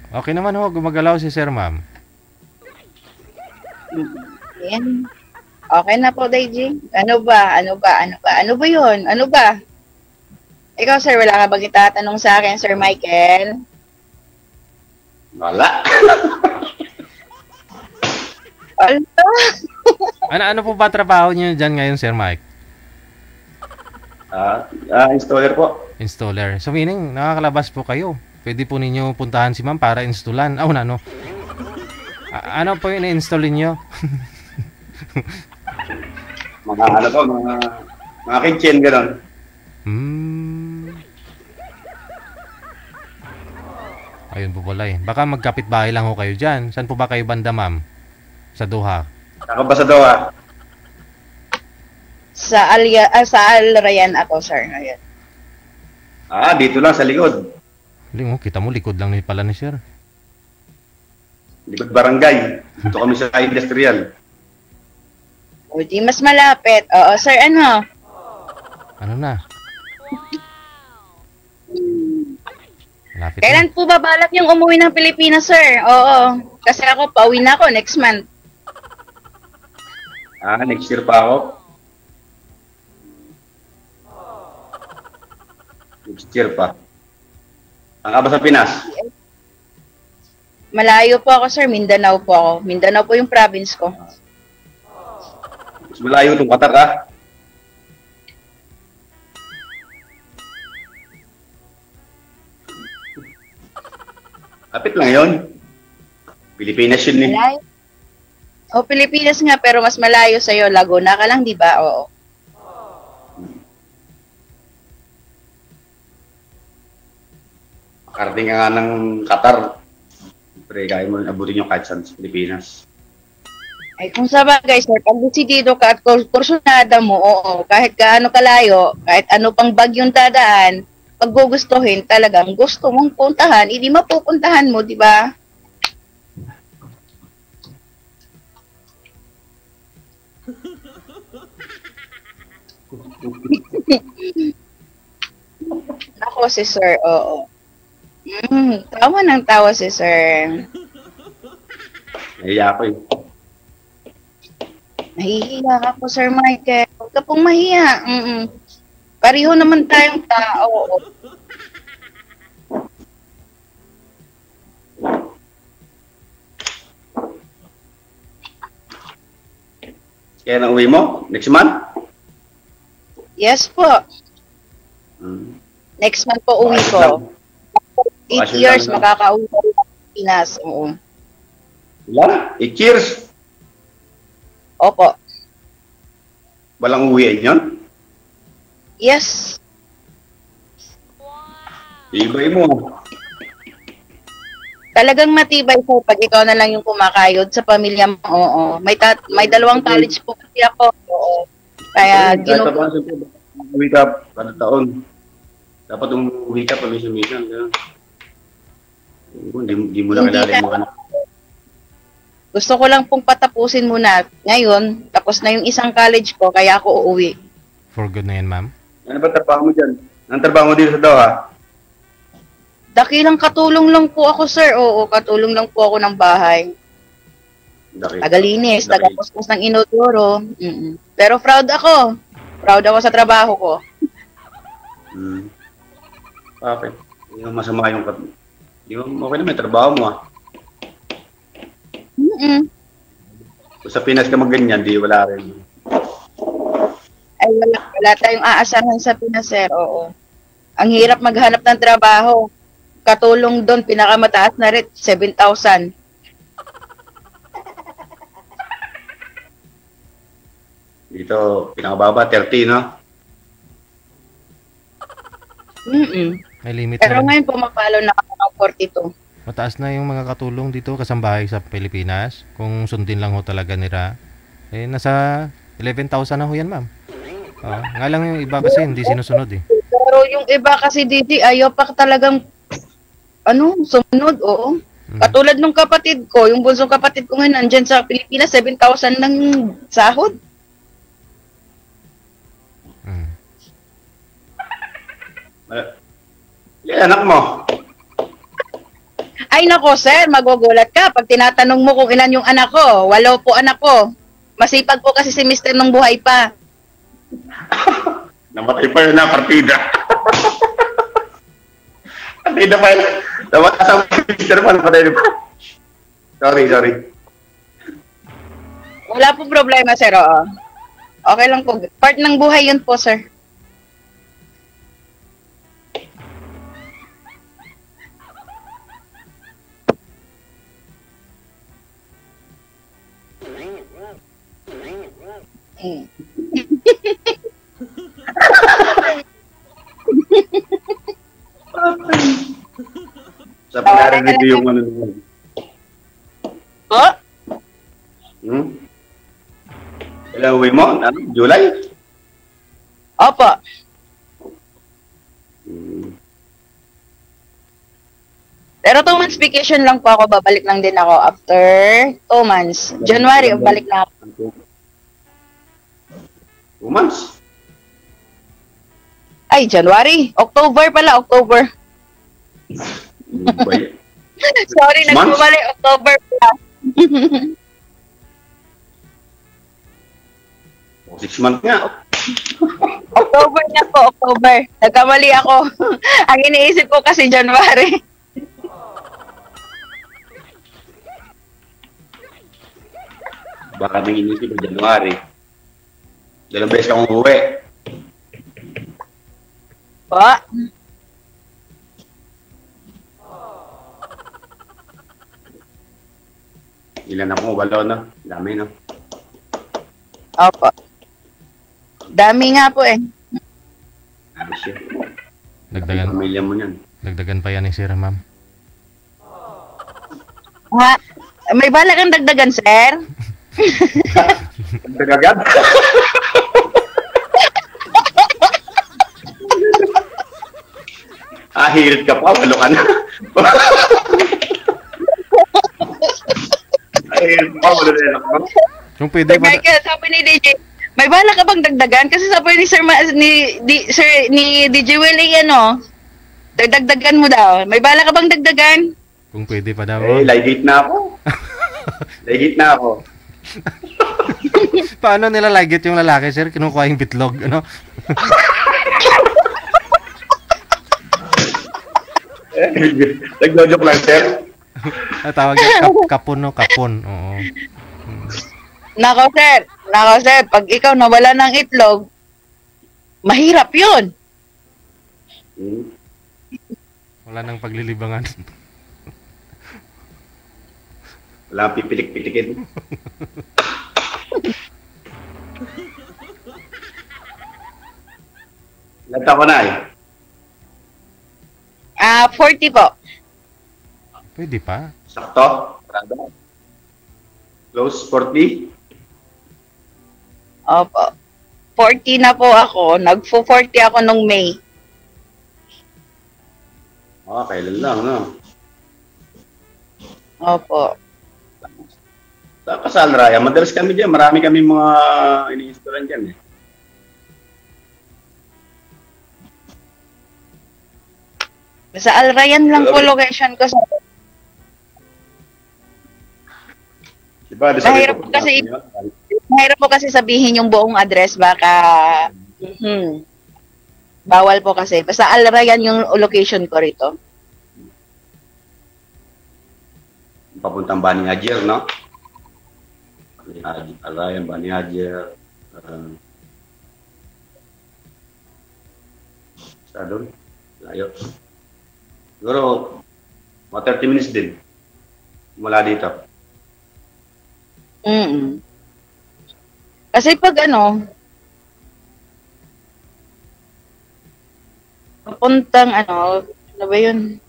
Okay naman ho, gumagalaw si Sir Ma'am. Yan. Okay na po, DJ. Ano ba? Ano ba? Ano ba? Ano ba yun? Ano ba? Ikaw, sir, wala ka bang itatanong sa akin, Sir Michael? Wala. Ano? Ano ano po ba trabaho niyo diyan ngayon, Sir Mike? Ah, ah, installer po. Installer. So meaning, nakakalabas po kayo. Pwede po ninyo puntahan si ma'am para installan. Ah, una, ano? A- ano po yung i-install niyo? Mga ano po, mga, mga kitchen, gano'n. Hmm. Ayun po pala eh. Baka magkapit-bahay lang ho kayo dyan. Saan po ba kayo banda, ma'am? Sa Doha. Ako ba sa Doha? Sa Alia, ah, sa Al Rayyan ako, sir. Ngayon. Ah, dito lang sa likod. Hindi mo, kita mo, likod lang ni pala ni Sir. Likod barangay. Dito kami sa industrial. O, di mas malapit. Oo, sir, ano? Ano na? Malapit Bakit? Kailan po ba balak yung umuwi ng Pilipinas, sir? Oo. Kasi ako, pauwi na ako next month. Ah, next year pa ako. Next year pa. Ang ka ba sa Pinas? Malayo po ako, sir. Mindanao po ako. Mindanao po yung province ko. Mas malayo itong Qatar ah. Kapit lang yun. Pilipinas yun eh. Malayo. O, Pilipinas nga, pero mas malayo sa'yo. Laguna ka lang, di ba? Oo. Karating ka nga ng Qatar. Siyempre, kaya mo abutin yung kahit saan sa Pilipinas. Ay, kung sa bagay, sir, pag desidido ka at kur- kursunada mo, oo, kahit gaano kalayo, kahit ano pang bagyong dadaan, pag gugustuhin, talagang gusto mong puntahan, hindi mapupuntahan mo, di ba? Ako si sir, oo. Mm, tawa ng tawa si sir. Nahiya ako eh. Nahihiya ako, Sir Michael. Huwag ka pong mahiya. Mm-mm. Pareho naman tayong tao. Kaya na uwi mo? Next month? Yes po. Hmm. Next month po uwi ko. Eight Bakasyon years, lang, makaka-uwi ko sa Pinas. Oo. Ilan? 8 years? Opo. Walang uwian yun? Yes. Ibay mo. Talagang matibay po pag ikaw na lang yung kumakayod sa pamilya mo. Oo. May, tat- may dalawang college po kasi ako. Oo. Kaya, Kahit ginu- pa paano, siyempre, uwi ka kada taon. Dapat umuwi ka paminsan-minsan. Ganun. Hindi, hindi mo na kilala yung mga anak. gusto ko lang pong patapusin muna. Ngayon, tapos na yung isang college ko, kaya ako uuwi. For good na yan, ma'am. Ano ba trabaho mo dyan? Anong trabaho mo dito sa Doha? Dakilang katulong lang po ako, sir. Oo, katulong lang po ako ng bahay. Daki. Tagalinis, tagapustos ng inodoro. Mm-mm. Pero proud ako. Proud ako sa trabaho ko. Hmm. Bakit? Hindi mo masama yung kat... Hindi mo, okay na may trabaho mo ah. Mm-mm. Kung sa Pinas ka magganyan, di wala rin. Ay, wala, wala tayong aasahan sa Pinas, sir. Oo. Ang hirap maghanap ng trabaho. Katulong doon, pinakamataas na rate, 7,000. Dito, pinakababa, 30, no? Mm-mm. May limit Pero na. ngayon, pumapalo na ako ng 42. Mataas na yung mga katulong dito kasambahay sa Pilipinas. Kung sundin lang ho talaga nila. Eh, nasa 11,000 na ho yan, ma'am. Oo. nga lang yung iba kasi hindi sinusunod eh. Pero yung iba kasi, Didi, ayaw pa talagang, ano, sumunod, oo. Katulad nung kapatid ko, yung bunsong kapatid ko ngayon, nandyan sa Pilipinas, 7,000 ng sahod. Eh, anak mo. Ay nako sir, magugulat ka pag tinatanong mo kung ilan yung anak ko. Walo po anak ko. Masipag po kasi si Mr. nung buhay pa. Namatay pa yun na partida. partida pa yun. Namatay sa Mr. Pan, patay pa. Sorry, sorry. Wala po problema sir, oo. Okay lang po. Part ng buhay yun po sir. Mm. Sa pag-review yung ano. Po? Hmm? Kailan uwi mo? Ano? July? Opo. Hmm. Pero two months vacation lang po ako. Babalik lang din ako after two months. January, balik na ako. Two months? Ay, January. October pala, October. Ano? Sorry, nagkumali. October pa. Oh, Six months nga. October na po, October. Nagkamali ako. Ang iniisip ko kasi January. Baka nang inisip ko January. Dalawang beses akong uwi. Po. Ilan ako? Walo na. Dami no. Opo. Dami nga po eh. Dami siya. Dagdagan, Pamilya mo yan. dagdagan pa yan ni Sir, ma'am. Ha? May bala kang dagdagan, sir? Agad? ah, hirit ka pa. Walo ka na. ah, hirit ka pa. Walo na yan ako. Kung pwede Sir pa, Michael, sabi ni DJ, may bala ka bang dagdagan? Kasi sabi ni Sir, Ma- ni, di, Sir, ni DJ Willie, ano, dagdagan mo daw. May bala ka bang dagdagan? kung pwede pa daw. Eh, ligate na ako. ligate na ako. Paano nila lagit yung lalaki, Sir? Kinukuha yung bitlog, ano? Nagjo-joke lang, sir. Ah, tawag yan, kap, kapon, no? Kapon, oo. Nako, sir. Nako, sir. Pag ikaw nawala ng itlog, mahirap yun. Wala nang paglilibangan. Wala kang pipilik-pilikin. Ilan taon ka na eh? Ah, 40 po. Pwede pa. Sakto? Randa? Close 40? Opo. 40 na po ako. Nagpo-40 ako nung May. Ah, kailan lang, no? Opo. Sa Kasal Raya, madalas kami dyan. Marami kami mga ini-instaran dyan eh. Sa Alrayan lang po location ko sa Diba? Mahirap Lipo- kasi- Mahirap po kasi sabihin yung buong address baka mhm. Bawal po kasi. Basta Alrayan yung location ko rito. Papuntang Bani Hajer, no? Bani Hajer, Alayan, Bani Hajer. Uh, sa doon? Layo. Siguro, mga 30 minutes din. Mula dito. Mm. Kasi pag ano, papuntang ano, ano ba yun?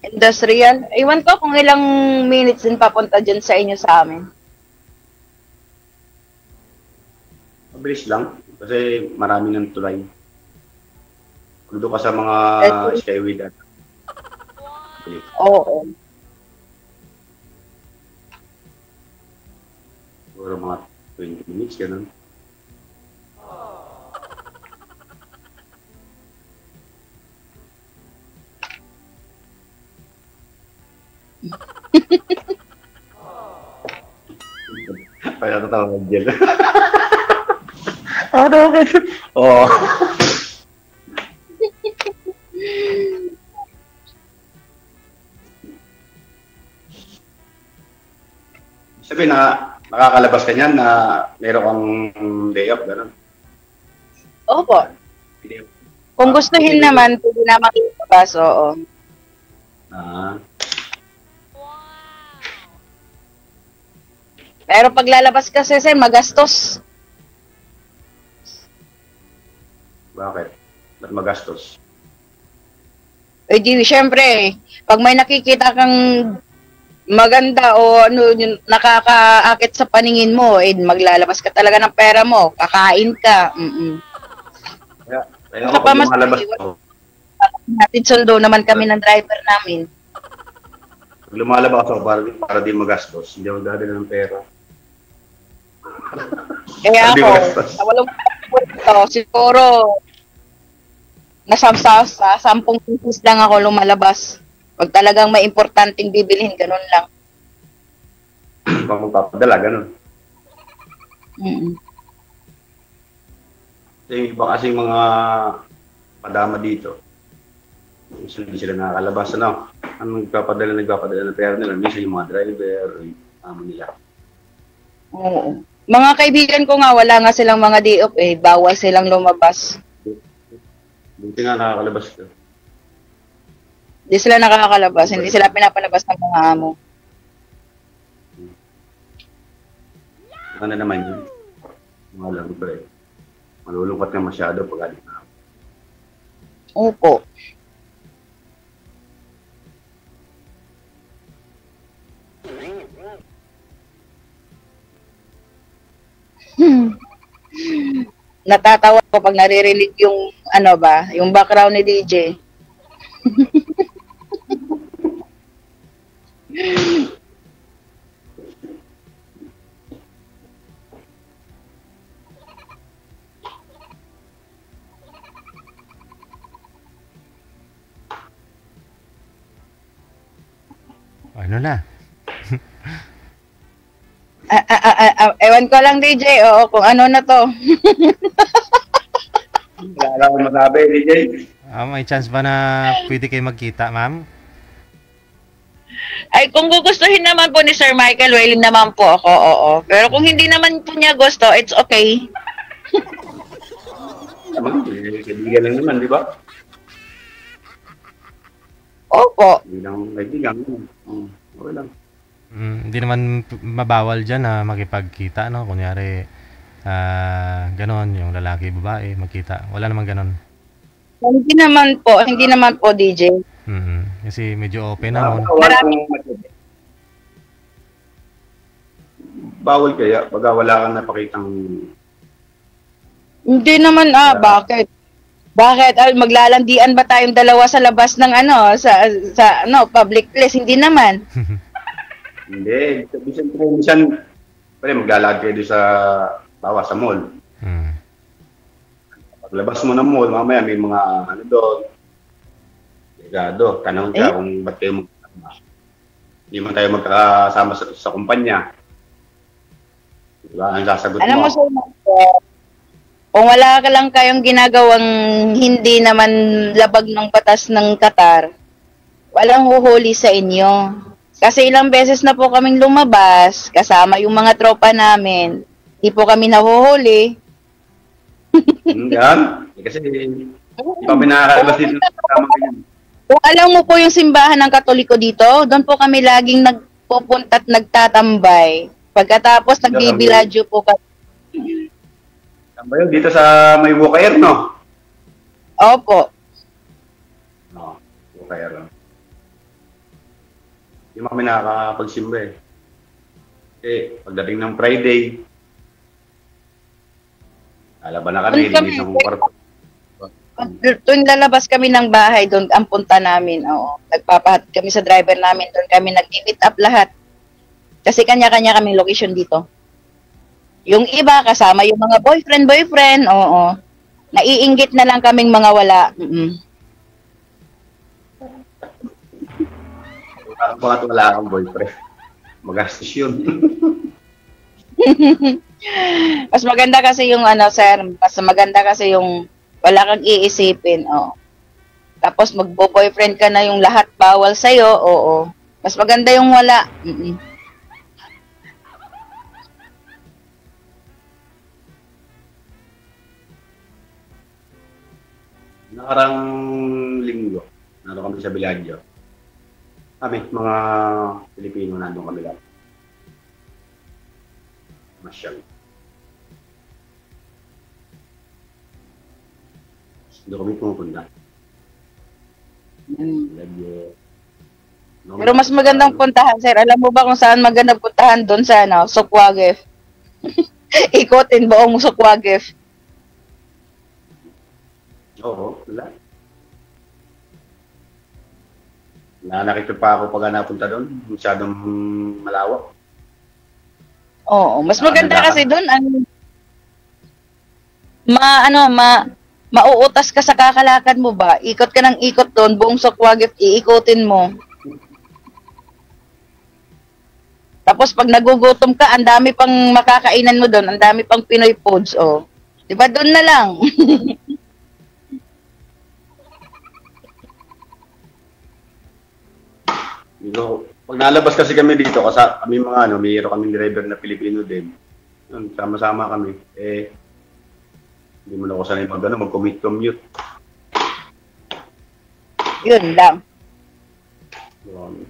Industrial. Ewan ko kung ilang minutes din papunta dyan sa inyo sa amin. Mabilis lang. Kasi marami ng tulay. Kung doon ka sa mga Eh, skyway. Mabilis. Oo. Siguro mga 20 minutes, ganun. Kaya tatawa ng gel. Ano kasi? Oo. Sabi na nakakalabas ka niyan na meron kang day off, gano'n. Opo. Kung gustuhin naman, pwede na makilabas, oo. Ah, Pero pag lalabas kasi, sir, magastos. Bakit? Ba't magastos? Eh di, syempre, pag may nakikita kang maganda o ano, yung nakakaakit sa paningin mo, eh, maglalabas ka talaga ng pera mo, kakain ka. Mm-mm. Kaya, kaya ako pa pag lumalabas ako, Natin soldo naman kami ng driver namin. pag lumalabas ako para, para di magastos, hindi ako dadala ng pera. Kaya ako, sa walong ito, siguro, nasa sa, sa 10 pesos lang ako lumalabas. Pag talagang may importanteng bibilhin, ganun lang. Pag magpapadala, ganun. Mm-mm. Yung iba kasing mga padama dito, minsan hindi sila nakakalabas, ano? Ang nagpapadala, nagpapadala ng pera nila, minsan yung mga driver, yung amo nila. Oo. Mga kaibigan ko nga, wala nga silang mga day off eh. Bawal silang lumabas. Buti nga nakakalabas ka. Hindi sila nakakalabas. Hindi sila pinapalabas ng mga amo. Ano naman yun? Mga lang pa eh. Malulungkot ka masyado pag alit na. Opo. Hmm. Natatawa ko pag naririnig yung ano ba, yung background ni DJ. Ano na? Ah, ah, ah, ah, ah, ewan ko lang DJ, oo, kung ano na to. Wala akong masabi, DJ. Ah, may chance ba na pwede kayo magkita, ma'am? Ay, kung gugustuhin naman po ni Sir Michael, willing naman po ako, oo. Pero kung hindi naman po niya gusto, it's okay. Naman, kaibigan lang naman, di ba? Opo. Hindi lang kaibigan. Hmm, okay lang. Mm, hindi naman p- mabawal dyan na makipagkita, no? Kunyari, ah, ganon, yung lalaki, babae, magkita. Wala naman ganon. Hindi naman po, hindi naman po DJ. Mm, kasi medyo open na, no? Marami. Bawal kaya pag wala kang napakitang Hindi naman ah, bakit? Bakit? Ah, maglalandian ba tayong dalawa sa labas ng ano, sa sa ano, public place? Hindi naman. Hindi. Minsan, minsan, pwede maglalakad kayo doon sa, bawa sa mall. Hmm. Paglabas mo ng mall, mamaya may mga, ano doon, ligado, tanong ka Eh? kung ba't kayo magkasama. Hindi man tayo magkakasama sa, sa kumpanya. Diba? Ang sasagot Alam mo. mo, Sir kung wala ka lang kayong ginagawang hindi naman labag ng batas ng Qatar, walang huhuli sa inyo. Kasi ilang beses na po kaming lumabas, kasama yung mga tropa namin. Di po kami nahuhuli. Yan. Kasi, hindi pa kami nakakalabas dito. Kung alam mo po yung simbahan ng Katoliko dito, doon po kami laging nagpupunta at nagtatambay. Pagkatapos nagbibiladyo po kami. Yun? Dito sa may Bukayer, no? Opo. No, Bukayer. Hindi kami nakakapagsimba eh. Kasi pagdating ng Friday, alaban na kami, Doon kami. ng kwarto. Tuwing lalabas kami ng bahay, doon ang punta namin. Oo. Nagpapahat kami sa driver namin, doon kami nag-meet up lahat. Kasi kanya-kanya kaming location dito. Yung iba, kasama yung mga boyfriend, boyfriend, oo. Naiinggit na lang kaming mga wala. Mm-mm. Bakit wala kang boyfriend? Magastos yun. mas maganda kasi yung ano, sir, mas maganda kasi yung wala kang iisipin, oo. Tapos magbo-boyfriend ka na yung lahat bawal sa'yo, oo. Mas maganda yung wala. Mm-mm. Nakarang linggo, nandun kami sa Biladyo. Kami, mga Pilipino nandun kami lang. Masyal. Doon kami pumupunta. Biladyo. Pero mas magandang puntahan, sir. Alam mo ba kung saan magandang puntahan doon sa ano, Sukwagef? Ikotin buong Sukwagef. Oo, wala. na nakikita pa ako pag napunta doon, masyadong malawak. Oo, mas ah, maganda uh, kasi doon ang ma ano ma mauutas ka sa kakalakan mo ba? Ikot ka ng ikot doon, buong Sokwagip iikotin mo. Tapos pag nagugutom ka, ang dami pang makakainan mo doon, ang dami pang Pinoy foods, oh. 'Di ba doon na lang? Dito, pag nalabas kasi kami dito, kasi kami mga ano, mayroon kaming driver na Pilipino din. Yun, sama-sama kami. Eh, hindi mo na ako sanay mag, ano, mag-commute-commute. Yun lang. Yun.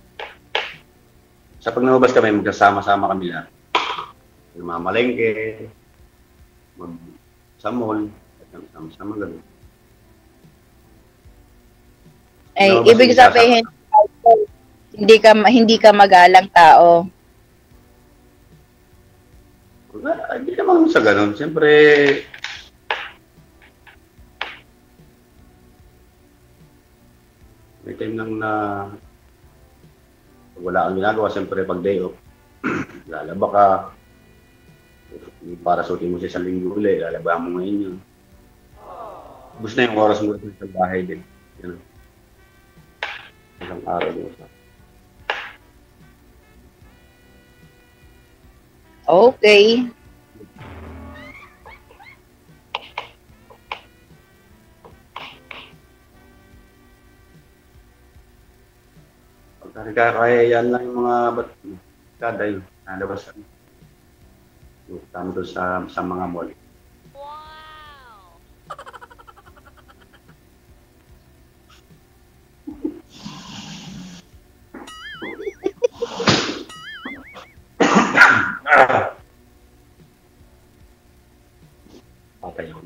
Sa pag lumabas kami, magkasama-sama kami lahat. Mamalengke, mag sa mall, sama-sama ganun. Ay, ibig kami sa- sabihin, hindi ka hindi ka magalang tao. Wala, Hindi naman sa ganun. Siyempre, may time lang na wala kang ginagawa, siyempre pag day off, lalaba ka, para suotin mo sa linggo ulit, lalaba mo ngayon yun. Gusto na yung oras mo sa bahay din. Yan. Isang araw din sa Okay. Kaya yan lang yung mga bat kada yun, nalabas kami. Yung Tama sa, sa mga mall. Patay ako.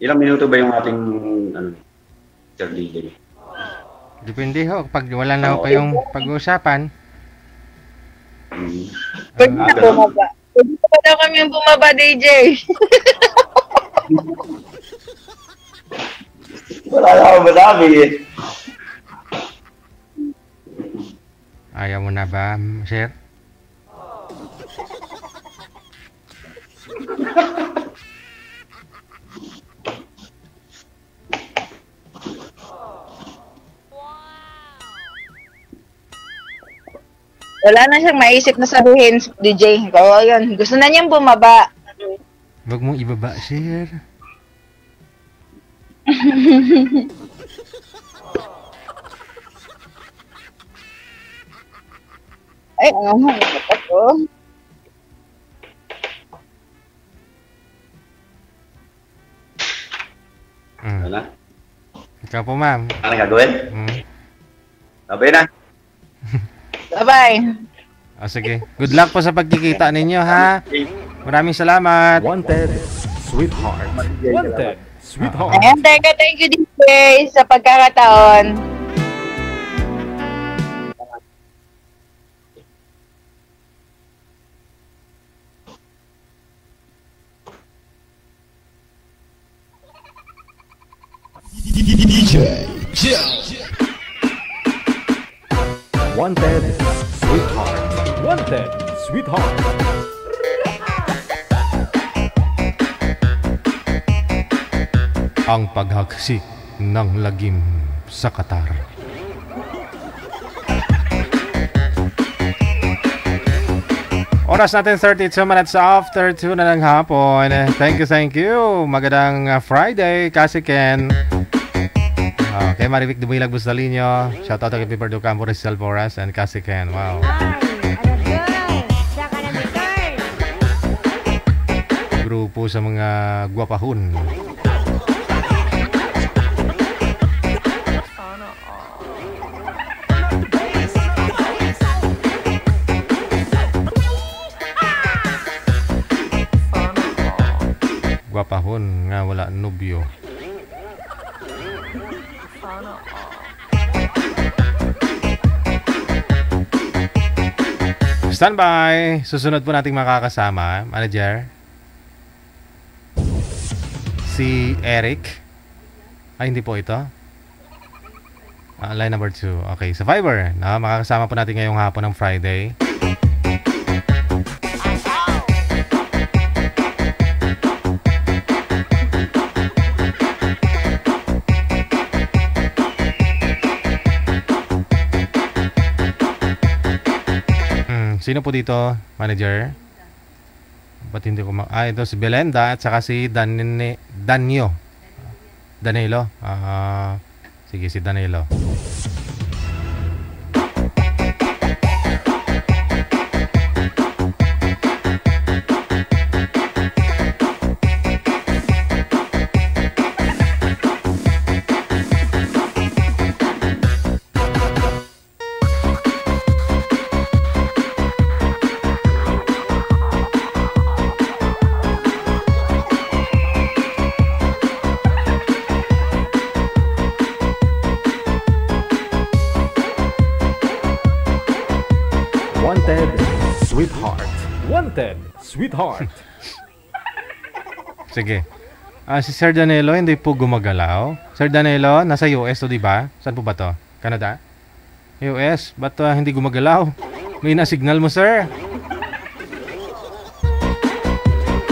Ilang minuto ba yung ating ano, Sir DJ? Depende ho, pag wala na ho kayong pag-uusapan. Mm. Pwede na bumaba. Pwede pa daw kami yung bumaba, DJ. Wala na akong masabi eh. Ayaw mo na ba, sir? Wala na siyang maisip na sabihin, DJ. Kaya yun, gusto na niyang bumaba. Huwag mong ibaba, sir. Ay, ano nga, ito ako. Mm. Wala? Ikaw po, ma'am. Ano gagawin? Mm. Sabi na. Bye-bye. O sige. Good luck po sa pagkikita ninyo, ha? Maraming salamat. Wanted, sweetheart. Wanted, sweetheart. Ayan, thank you, thank you, DJ, sa pagkakataon. Wanted, sweetheart. Wanted, sweetheart. Ang paghagsik ng lagim sa Qatar. Oras natin 32 minutes after 2 na ng hapon. Thank you, thank you. Magandang uh, Friday, kasi Ken. Okay, Marivic Dumilag Bustalinyo. Shoutout kay Piper Ducampo, Rizal Boras, and kasi Ken. Wow. Return. Grupo sa mga gwapahon. Gwapahon nga wala nobyo. Standby! Susunod po nating makakasama, manager. Si Eric. Ay, hindi po ito. Ah, line number 2. Okay, sa Fiverr. Na makakasama po natin ngayong hapon ng Friday. Sino po dito, manager? Ba't hindi ko ma... Ah, ito si Belenda at saka si Danine, Danyo. Danilo. Ah, sige, si Danilo. Sweetheart. Sige. Ah, si Sir Danilo hindi po gumagalaw. Sir Danilo, nasa US to, di ba? Saan po ba to? Canada? US? Ba't ah, hindi gumagalaw? May na-signal mo, sir.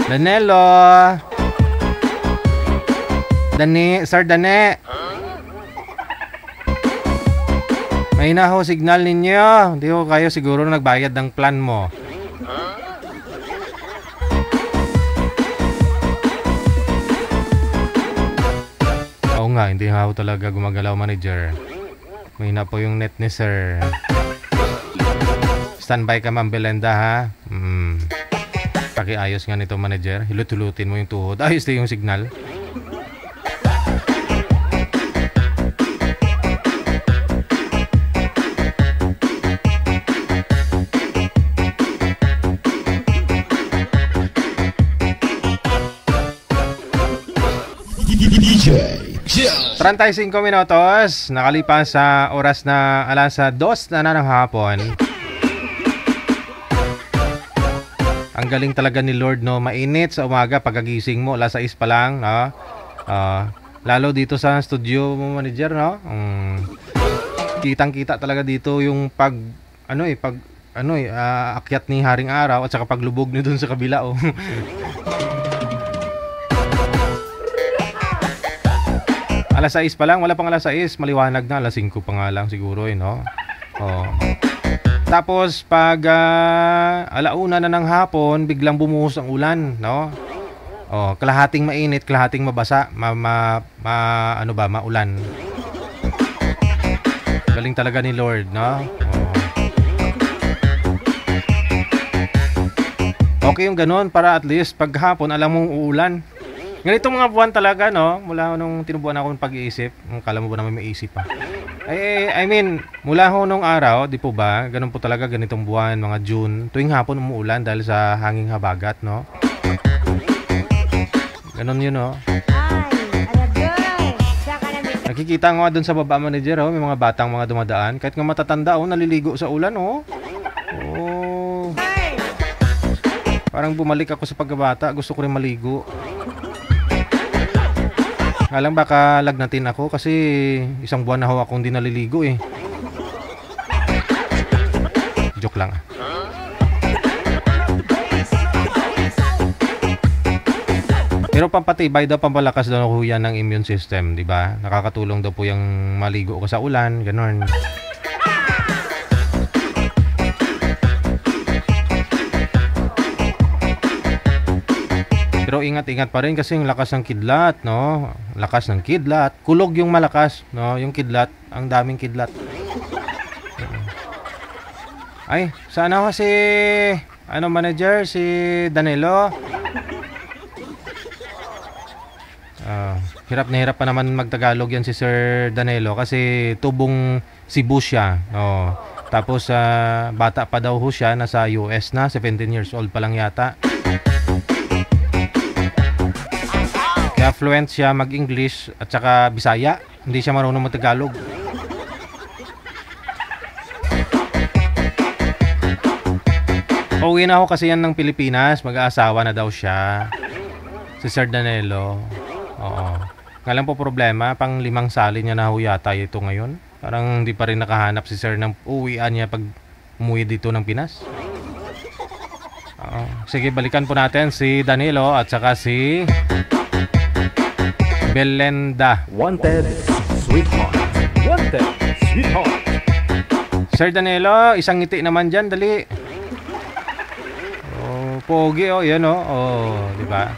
Danilo! Dani, Sir Dane! May na ho signal ninyo. Hindi ko kayo siguro nagbayad ng plan mo. Nga, hindi nga ako talaga gumagalaw manager. May na po yung net ni sir. Standby ka ma'am Belenda ha. Hmm. Pakiayos nga nito manager. Hilut-hulutin mo yung tuhod. Ayos din yung signal. 35 minutos, nakalipas sa oras na alas 2 na na ng hapon. Ang galing talaga ni Lord no, mainit sa umaga pagkagising mo, alas 6 pa lang, no? Ah, lalo dito sa studio mo manager, no? Mm, kitang-kita talaga dito yung pag ano eh, pag ano eh, ah, akyat ni Haring Araw at saka paglubog ni dun sa kabila oh. alas 6 pa lang, wala pang alas 6, maliwanag na, alas 5 pa nga lang siguro eh, no? Oh. Tapos pag ah, alauna na ng hapon, biglang bumuhos ang ulan, no? Oh, kalahating mainit, kalahating mabasa, ma, ma, ma- ano ba, maulan. Galing talaga ni Lord, no? Oh. Okay yung ganun para at least pag hapon alam mong uulan. Ganitong mga buwan talaga, no? Mula nung tinubuan ako ng pag-iisip, ang kala mo ba naman may isip pa? Eh, I mean, mula ho nung araw, di po ba, ganun po talaga ganitong buwan, mga June, tuwing hapon umuulan dahil sa hanging habagat, no? Ganun yun, no? Nakikita nga doon sa baba manager, oh, may mga batang mga dumadaan. Kahit nga matatanda, oh, naliligo sa ulan, oh. Oh. Parang bumalik ako sa pagkabata, gusto ko rin maligo. Lang baka lagnatin ako kasi isang buwan na ho akong di naliligo eh. Joke lang. ah. Pero pampatibay daw, pampalakas daw ho yan ng immune system, di ba? Nakakatulong daw po yung maligo ka sa ulan, ganun. Pero ingat-ingat pa rin kasi yung lakas ng kidlat, no? Lakas ng kidlat. Kulog yung malakas, no? Yung kidlat, ang daming kidlat. Ay, sana kasi ano manager si Danilo. Ah, hirap na hirap pa naman magtagalog yan si Sir Danilo kasi tubong Cebu siya. Oh. Tapos ah, bata pa daw ho siya, nasa US na, 17 years old pa lang yata. Kaya fluent siya mag-English at saka Bisaya. Hindi siya marunong mag-Tagalog. Uwi na ako kasi yan ng Pilipinas. Mag-aasawa na daw siya. Si Sir Danilo. Oo. Nga lang po problema, pang limang sali niya na ho ito ngayon. Parang hindi pa rin nakahanap si Sir ng uwian niya pag umuwi dito ng Pinas. Oo. Sige, balikan po natin si Danilo at saka si Belenda. Wanted, Sweetheart. Wanted, Sweetheart. Sir Danilo, isang ngiti naman dyan, dali. Oh, pogi, oh, yan, oh. Oh, di ba?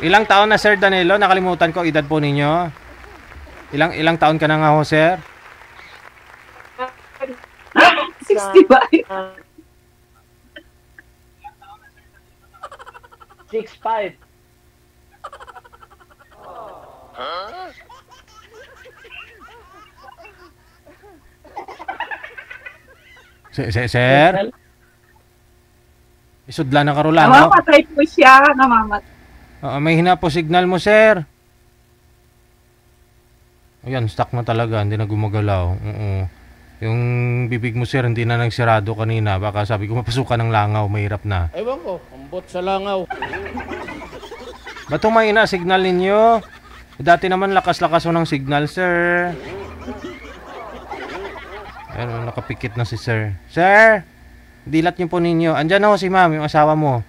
Ilang taon na, Sir Danilo? Nakalimutan ko, edad po ninyo. Ilang ilang taon ka na nga ho, Sir? 65. 65. Huh? Sir? sir? Isudla na karulan, no? Namamatay po siya, namamat. Oo, may hina po signal mo, sir. Ayan, stuck na talaga, hindi na gumagalaw. Oo. Yung bibig mo, sir, hindi na nagsirado kanina. Baka sabi ko, mapasukan ng langaw, mahirap na. Ewan ko, ambot sa langaw. Ba't may ina signal ninyo? Dati naman lakas-lakas mo ng signal, sir. Ayun, nakapikit na si sir. Sir! Dilat niyo po ninyo. Andyan na ho si ma'am, yung asawa mo.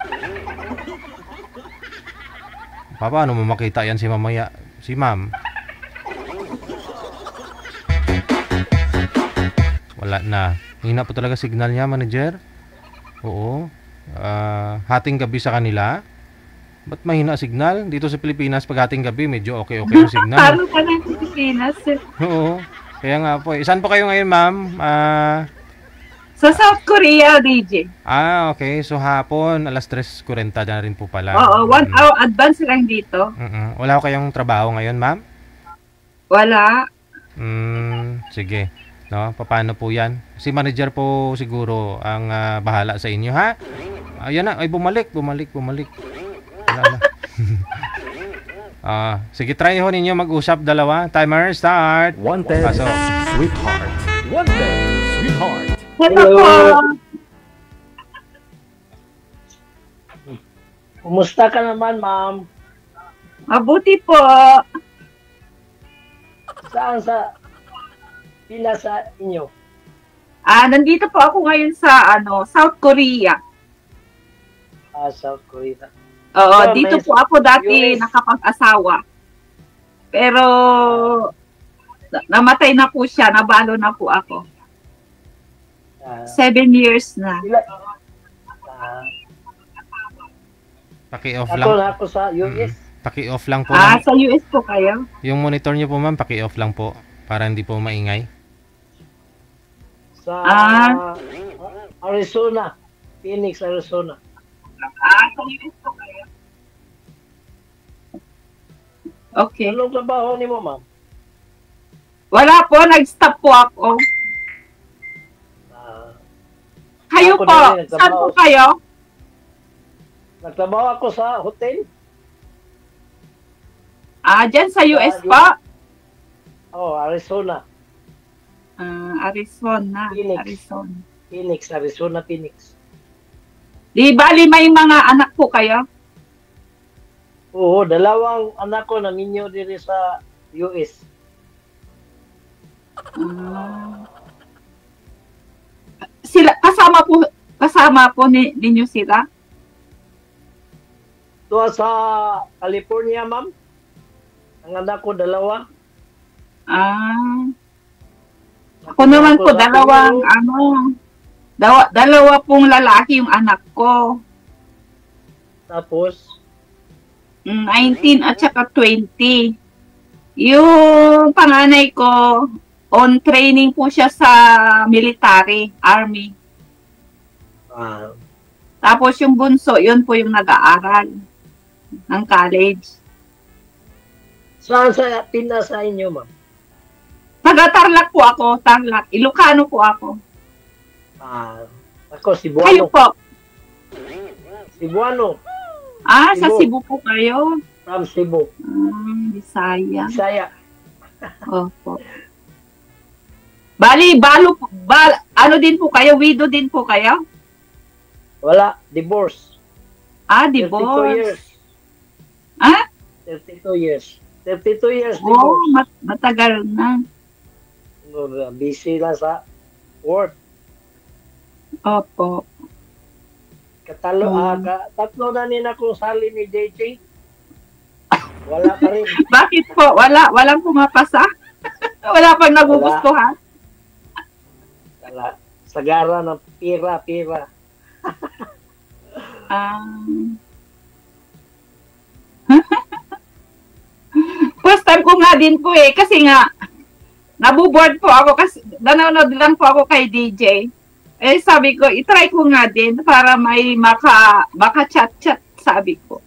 Pa, paano mo makita yan si mamaya? Si ma'am. Wala na. Hina po talaga signal niya, manager. Oo. Ah, hating gabi sa kanila. Ba't mahina signal? Dito sa Pilipinas, pag hating gabi, medyo okay-okay yung signal. Talo ka ng Pilipinas. Oo. Kaya nga po. eh. Saan po kayo ngayon, ma'am? Ah, Sa South Korea, DJ. ah, okay. So hapon, alas 3.40 na rin po pala. Oo, one hour advance lang dito. Mm-mm. Wala ko kayong trabaho ngayon, ma'am? Wala. Mm, sige. No, paano po 'yan? Si manager po siguro ang ah, bahala sa inyo, ha? Ayan na, ay bumalik, bumalik, bumalik. Wala na. Ah, sige, try ho ninyo mag-usap dalawa. Timer start. Wanted, Pasok. sweetheart. Wanted, sweetheart. Hello, po. Kumusta ka naman, ma'am? Mabuti po. Saan sa Pinas sa inyo? Ah, nandito po ako ngayon sa ano, South Korea. Ah, South Korea. Oo, So, dito po ako dati US. nakapag-asawa. Pero na- namatay na po siya, nabalo na po ako. Ah, Seven years na. ah, Paki-off ako lang. na ako sa US. Paki-off lang po. Ah, ng- sa US po kayo? yung monitor niyo po, ma'am, paki-off lang po para hindi po maingay. Sa Ah. Arizona. Phoenix, Arizona. Ah, sa US po kayo? Okay. Anong trabaho ni mo, ma'am? Wala po, nag-stop po ako. Ah, Kayo Ako po, din, saan po kayo? nagtrabaho ako sa hotel. Ah, dyan sa US Ah, po? Oh, Arizona. Ah, Arizona. Phoenix. Arizona. Phoenix, Arizona, Phoenix. Di bali may mga anak po kayo? Oo, dalawang anak ko na ninyo diri sa US. Ah. Sila kasama po kasama po ni ninyo sila? Doon sa California, ma'am. Ang anak ko dalawa. Ah. Ako naman po dalawang ano dawa, dalawa pong lalaki yung anak ko. Tapos, 19 at saka 20. Yung panganay ko, on training po siya sa military, army. ah, Tapos yung bunso, yun po yung nag-aaral ng college. saan sa Pinas sa inyo, ma'am? Taga Tarlac po ako, Tarlac. Ilocano po ako. Ah, ako, Kayo Cebuano. po. Cebuano. Ah, sa Cebu. Cebu po kayo. From Cebu. Ah, Bisaya. Bisaya. Opo. Bali, balo, po- bal, ano din po kayo? Widow din po kayo? Wala, divorce. Ah, 32 divorce. years. Ah? 32 years. 32 years Oh, divorce. mat- matagal na. Oh, Busy lang sa work. Opo. Katalo, Hmm. ah, ka, tatlo na nila kung sali ni JJ. Wala pa rin. Bakit po? Wala, walang pumapasa? Wala pang nagugustuhan? Wala. Sagara ng pira, pira. Ah. First time ko nga din po eh, kasi nga, nabuboard po ako kasi nanonood lang po ako kay DJ. Eh sabi ko, itry ko nga din para may maka, maka chat-chat, sabi ko.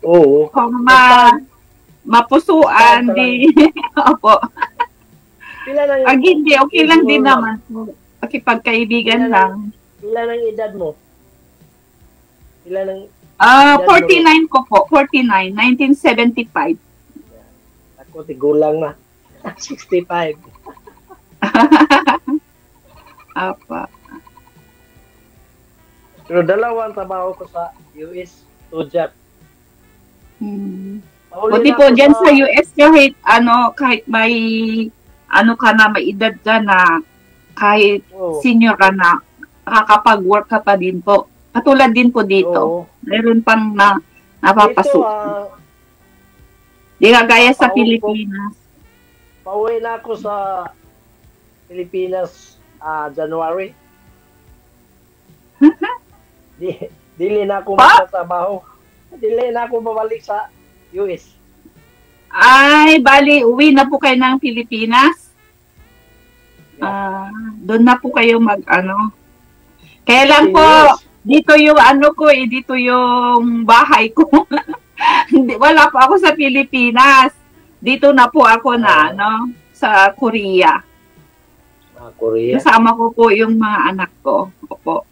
Oo. Kung ma, mapusuan, di, opo. Pag hindi, okay lang din naman po. Pakipagkaibigan Pila lang. Pila ng edad mo? Pila ng Ah, edad mo? 49 ko po, 49, 1975. Ako, tigulang na. 65. Apa. Pero dalawang trabaho ko sa US. Job. Hmm. Pauli Buti po dyan sa US kahit ano, kahit may ano ka na, may edad ka na, kahit Oo. senior ka na, nakakapag-work ka pa din po. Katulad din po dito. Meron pang na, napapasok. Ah, Di kagaya sa pauwi po- Pilipinas. Pauwi na ako sa Pilipinas ah January. Di, dili na ako magtatrabaho. Dili na ako babalik sa US. Ay, bali, uwi na po kayo ng Pilipinas. Ah, doon na po kayo mag, ano. Kaya lang po, dito yung ano ko eh, dito yung bahay ko. Hindi, wala po ako sa Pilipinas. Dito na po ako na, ano, sa Korea. Ah, Korea. Kasama ko po yung mga anak ko. Opo.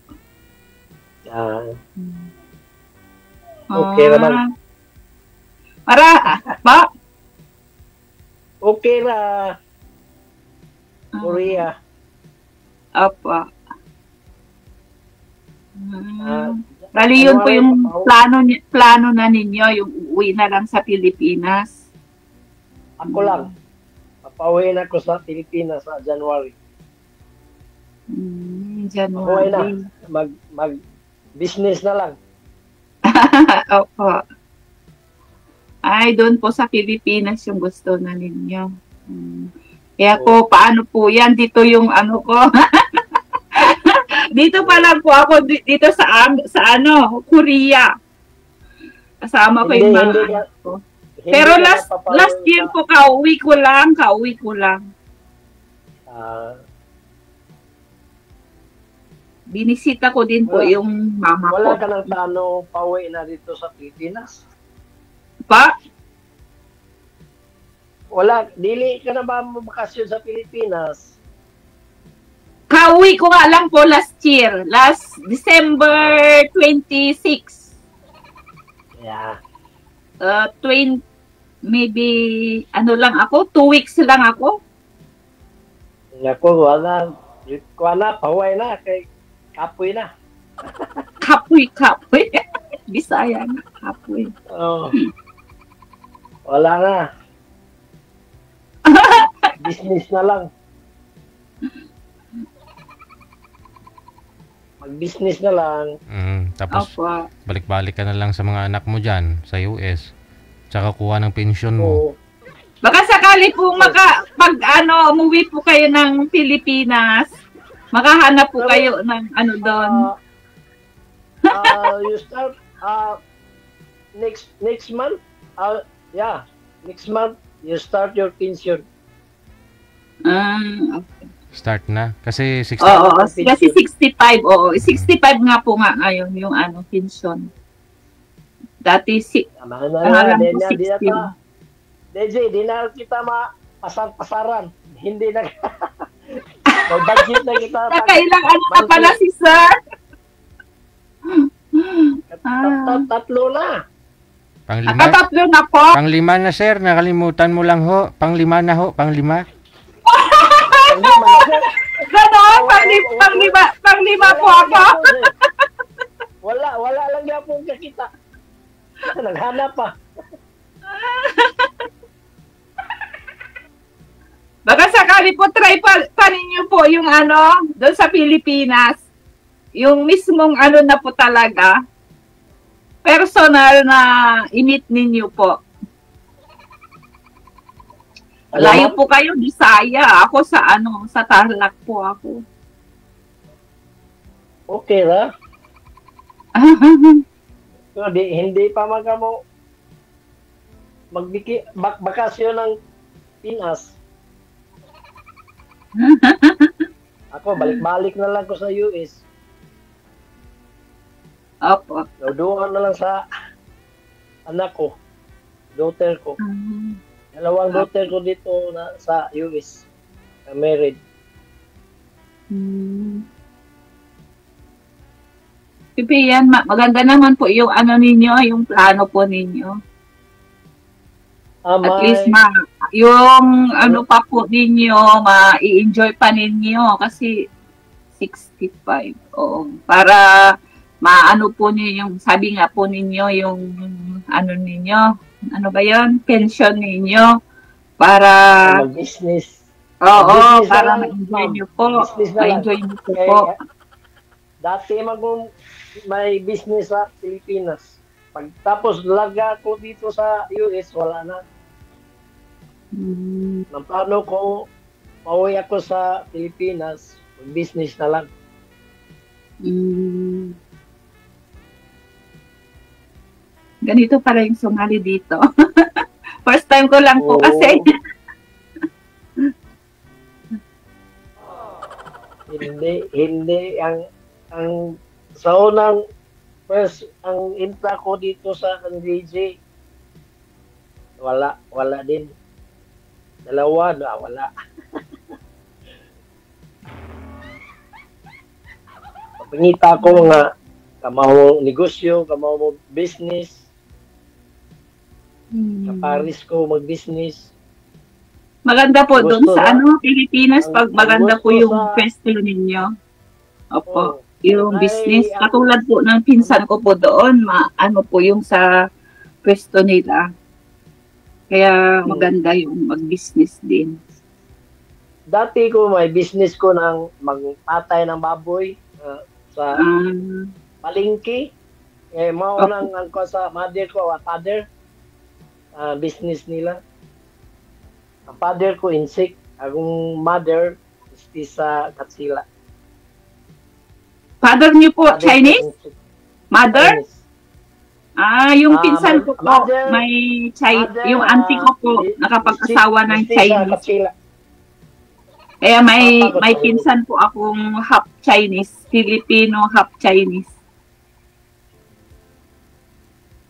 Ah, Okay Ah, naman. Para, ba? okay na Korea. Opo. Ah, Bali, yun po yung pa- plano, ni- plano na ninyo, yung uuwi na lang sa Pilipinas. Ako lang. Papauwi na ako sa Pilipinas sa January. Mm, Pauwi na. January. Mag, mag business na lang. Opo. Ay, doon po sa Pilipinas yung gusto na ninyo. Mm. Kaya po, paano po yan? Dito yung ano ko. dito pa lang po ako, di- dito sa, sa ano, Korea. Kasama ko yung mga hindi ka- ko. hindi Pero last last year po, kauwi ko lang, kauwi ko lang. Ah, Binisita ko din po Wala. yung mama wala ko. ka ng plano pauwi na dito sa Pilipinas? Pa? Wala, dili ka na ba bakasyon sa Pilipinas? Kauwi ko nga lang po last year. Last December 26. Yeah. Uh, 20, maybe, ano lang ako, two weeks lang ako. Ako, wala. Na, pauwi na. Kay kapoy na. Kapoy, kapoy. Bisaya na, kapoy. Oh. Wala na. Business na lang. Mag-business na lang. Mm, tapos Opo. balik-balik ka na lang sa mga anak mo dyan sa US. Tsaka kuha ng pensyon mo. Oo. Baka sakali po maka, pag ano, umuwi po kayo ng Pilipinas, makahanap po kayo ng ano doon. Uh, you start uh, next next month. Uh, yeah, next month you start your pension. Ah, Start na. Kasi 60. Oo, oo. kasi 65, oo. 65 nga po nga ngayon yung ano, pension. Dati si, Tama na Pangalan na, di na, di na 16. ta. DJ, di na kita ma pasar-pasaran. Hindi na. May budget na kita. Nakailang ano na pala si sir? Tat- Tatlo na. Panglima. Katatlo na po. Panglima na sir, nakalimutan mo lang ho. Panglima na ho, panglima. Ganon, panglima, panglima, panglima po ako. Wala, wala lang yan po kakita. Naghanap pa. Baka sakali po try pa, pa ninyo po yung ano, doon sa Pilipinas. Yung mismong ano na po talaga. Personal na init ninyo po. Layo po kayo, Bisaya. Ako sa ano, sa Tarlac po ako. Okay na. So, di, hindi pa mga mo magbiki bak bakasyon ng Pinas. Ako, balik-balik na lang ko sa US. Opo. Nauduan na lang sa anak ko, daughter ko. Dalawang daughter ko dito na sa US. Na married. Hmm. Pipi, yan, ma- maganda naman po yung ano ninyo, yung plano po ninyo. Ah, At least ma, yung ano pa po ninyo, ma-i-enjoy pa ninyo kasi 65. Oo. Para maano po niyo yung, sabi nga po ninyo, yung ano ninyo, ano ba yan? Pension ninyo. Para, Mag-business. oo, Business para ma-enjoy niyo po. Ma-enjoy niyo po Kaya- po. Dati mag may business sa Pilipinas. Pagtapos laga ko dito sa US, wala na. Nang plano ko, pauwi ako sa Pilipinas, business na lang. Mm. Ganito pala yung sumali dito. First time ko lang po Oo. kasi. hindi, hindi, ang, ang, sa unang, first, ang intra ko dito sa ang DJ, wala, wala din. Dalawa, na, wala. Pangita ko nga, kamaho negosyo, kamaho business, sa Paris ko mag-business. Maganda po doon sa ano, Pilipinas, pag maganda po yung sa- festival ninyo. Opo. Oo. Yung Ay, business. Katulad po ng pinsan ko po doon, ma, ano po yung sa pwesto nila. Kaya maganda yung mag-business din. Dati ko may business ko ng magpatay ng baboy uh, sa Ah, palengke. Eh, mao nang ang ko sa mother ko, ang father, ah, business nila. Ang father ko insect, akong mother is sa Katsila. Father niyo po, Father ko Chinese? Mother? Chinese. Ah, yung Ah, pinsan ko po, mother- may Chi- mother, yung auntie ko po, ah, nakapag-asawa ng Chinese. Katsila. Kaya may ko may pinsan po akong half Chinese, Filipino half Chinese.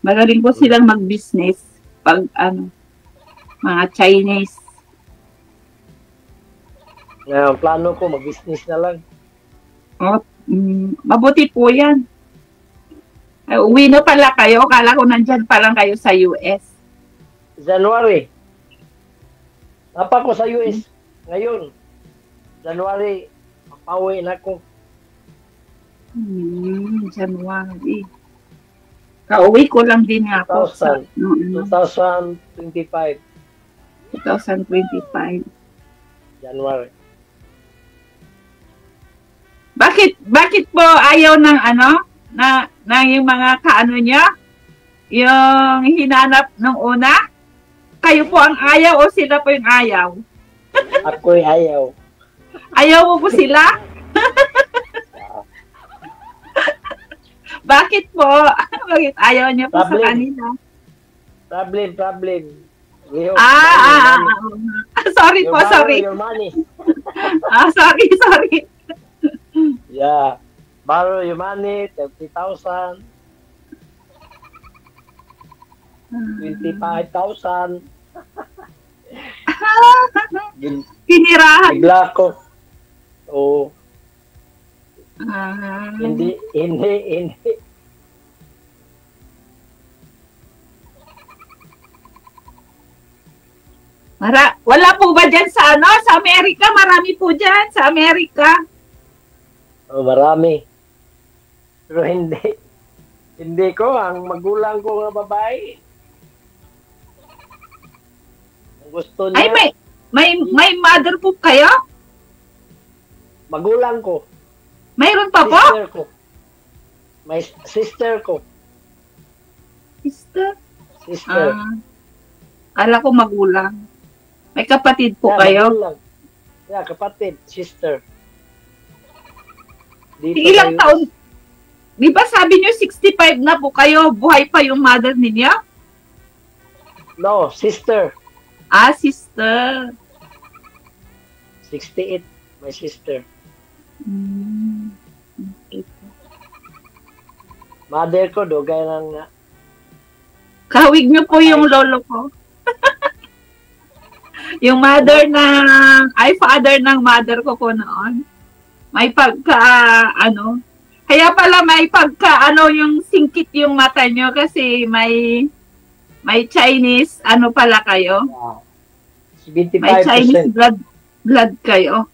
Magaling po silang mag-business pag ano, mga Chinese. Ngayon, plano ko, mag-business na lang. Oh, mm, mabuti po yan. Eh, uwi na pala kayo. Kala ko nandyan pa lang kayo sa US. January. Napa ko sa US. Ngayon, January, pauwi na ako. Hmm, January. Kauwi ko lang din nga sa 2000, no, ano, 2025, 2025. January. Bakit bakit po ayaw ng ano na ng yung mga kaano niya? Yung hinanap nung una? Kayo po ang ayaw o sila po yung ayaw? Ako'y ayaw. Ayaw mo po sila? Bakit po? Bakit ayaw niyo po sa Problem. kanila? Problem, problem. Ah, ah, ah, money. ah. Sorry Your po, money, sorry. Ah, sorry, sorry. Yeah. Borrow your money, 30,000, 25,000. Gin- Tinirahan. Bigla ko. Oo. Ah. Hindi, hindi, hindi. Mara, wala po ba dyan sa ano? Sa Amerika? Marami po dyan sa Amerika. Oh, marami. Pero hindi. Hindi ko. Ang magulang ko nga babae. Ang gusto niya. Ay, may, may, may mother po kayo? Magulang ko. Mayroon pa po? Sister ko. May sister ko. Sister? Sister. Ah, kala ko magulang. May kapatid po Yeah, kayo? magulang. Yeah, kapatid. Sister. Dito Ilang US. taon? di ba sabi niyo 65 na po kayo, buhay pa yung mother ninyo? No, sister. Ah, sister. 68, my sister. Mm. Okay. Mother ko, dugay ng nga. Kawig niyo po yung lolo ko. yung mother ng, ay father ng mother ko po noon. May pagka, ano, kaya pala may pagka, ano, yung singkit yung mata nyo kasi may, may Chinese, ano pala kayo? 75%. May Chinese blood, blood kayo.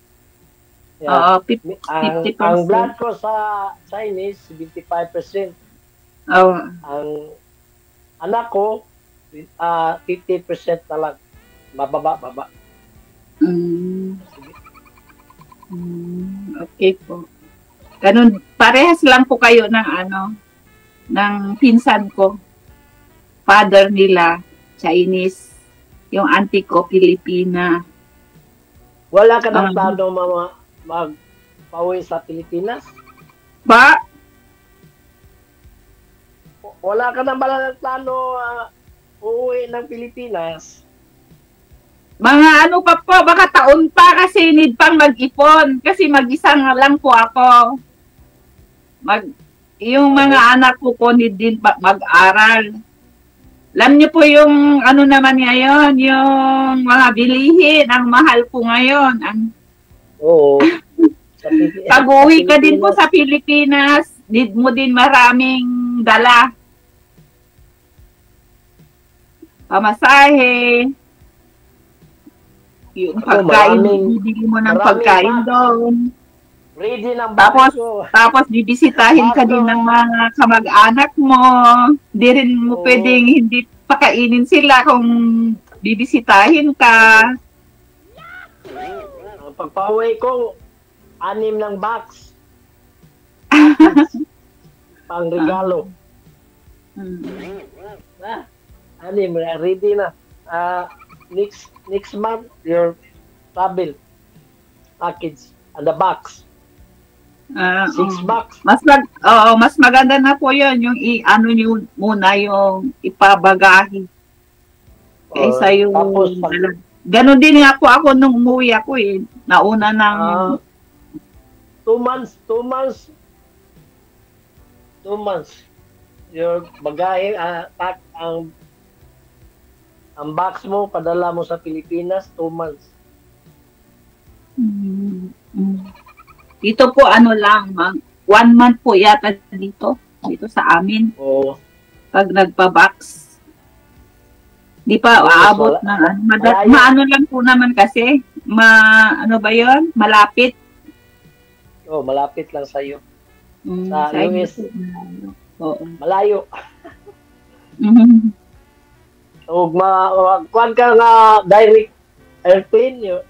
Yeah. Oo, fif- ang, 50%. ang blood ko sa Chinese, 75%. Oo. Ang anak ko, ah 50% na lang. Mababa, baba. Mm. Mm, okay po. Ganun, parehas lang po kayo ng ano, ng pinsan ko. Father nila, Chinese. Yung auntie ko, Pilipina. Wala ka ng Ah. plano mama magpauwi sa Pilipinas? Ba? Wala ka ng plano ah, uuwi ng Pilipinas? Mga ano pa po, baka taon pa kasi need pang mag-ipon. Kasi mag-isa lang po ako. Mag, yung mga anak ko po need din pa- mag-aral. Alam niyo po yung ano naman ngayon, yung mga bilihin, ang mahal po ngayon. Ang, Oo. Sa Pili- pag uwi ka din po sa Pilipinas, need mo din maraming dala. Pamasahe. Yung Ako, pagkain, bibili mo ng pagkain doon. Ready ng Tapos, ko. tapos bibisitahin ka din ng mga kamag-anak mo. Hindi rin mo Oo. pwedeng hindi pakainin sila kung bibisitahin ka. Pagpauwi ko, anim ng box. Pang regalo. Ah, anim, ready na. Ah, next next month, your travel package and the box. Ah, Six oo. bucks. Mas mag, oo, mas maganda na po 'yon yung i ano niyo muna yung ipabagahi. Kaysa Oo, yung tapos pag- Ganon din nga po ako nung umuwi ako eh. Nauna ng Ah, two months, two months, two months. Your bagahe, ah, pack, ang ang box mo, padala mo sa Pilipinas, two months. Mm, mm. Dito po ano lang, ma'am. One month po yata dito. Dito sa amin. Oo. Pag nagpa-box. Di pa aabot ng ano. Maano lang po naman kasi. Ma, ano ba yon Malapit. Oh, malapit lang sa iyo. Mm, Sa sa US. Oo. Malayo. Mhm. O ma, kuwan ka nga direct airplane, yo.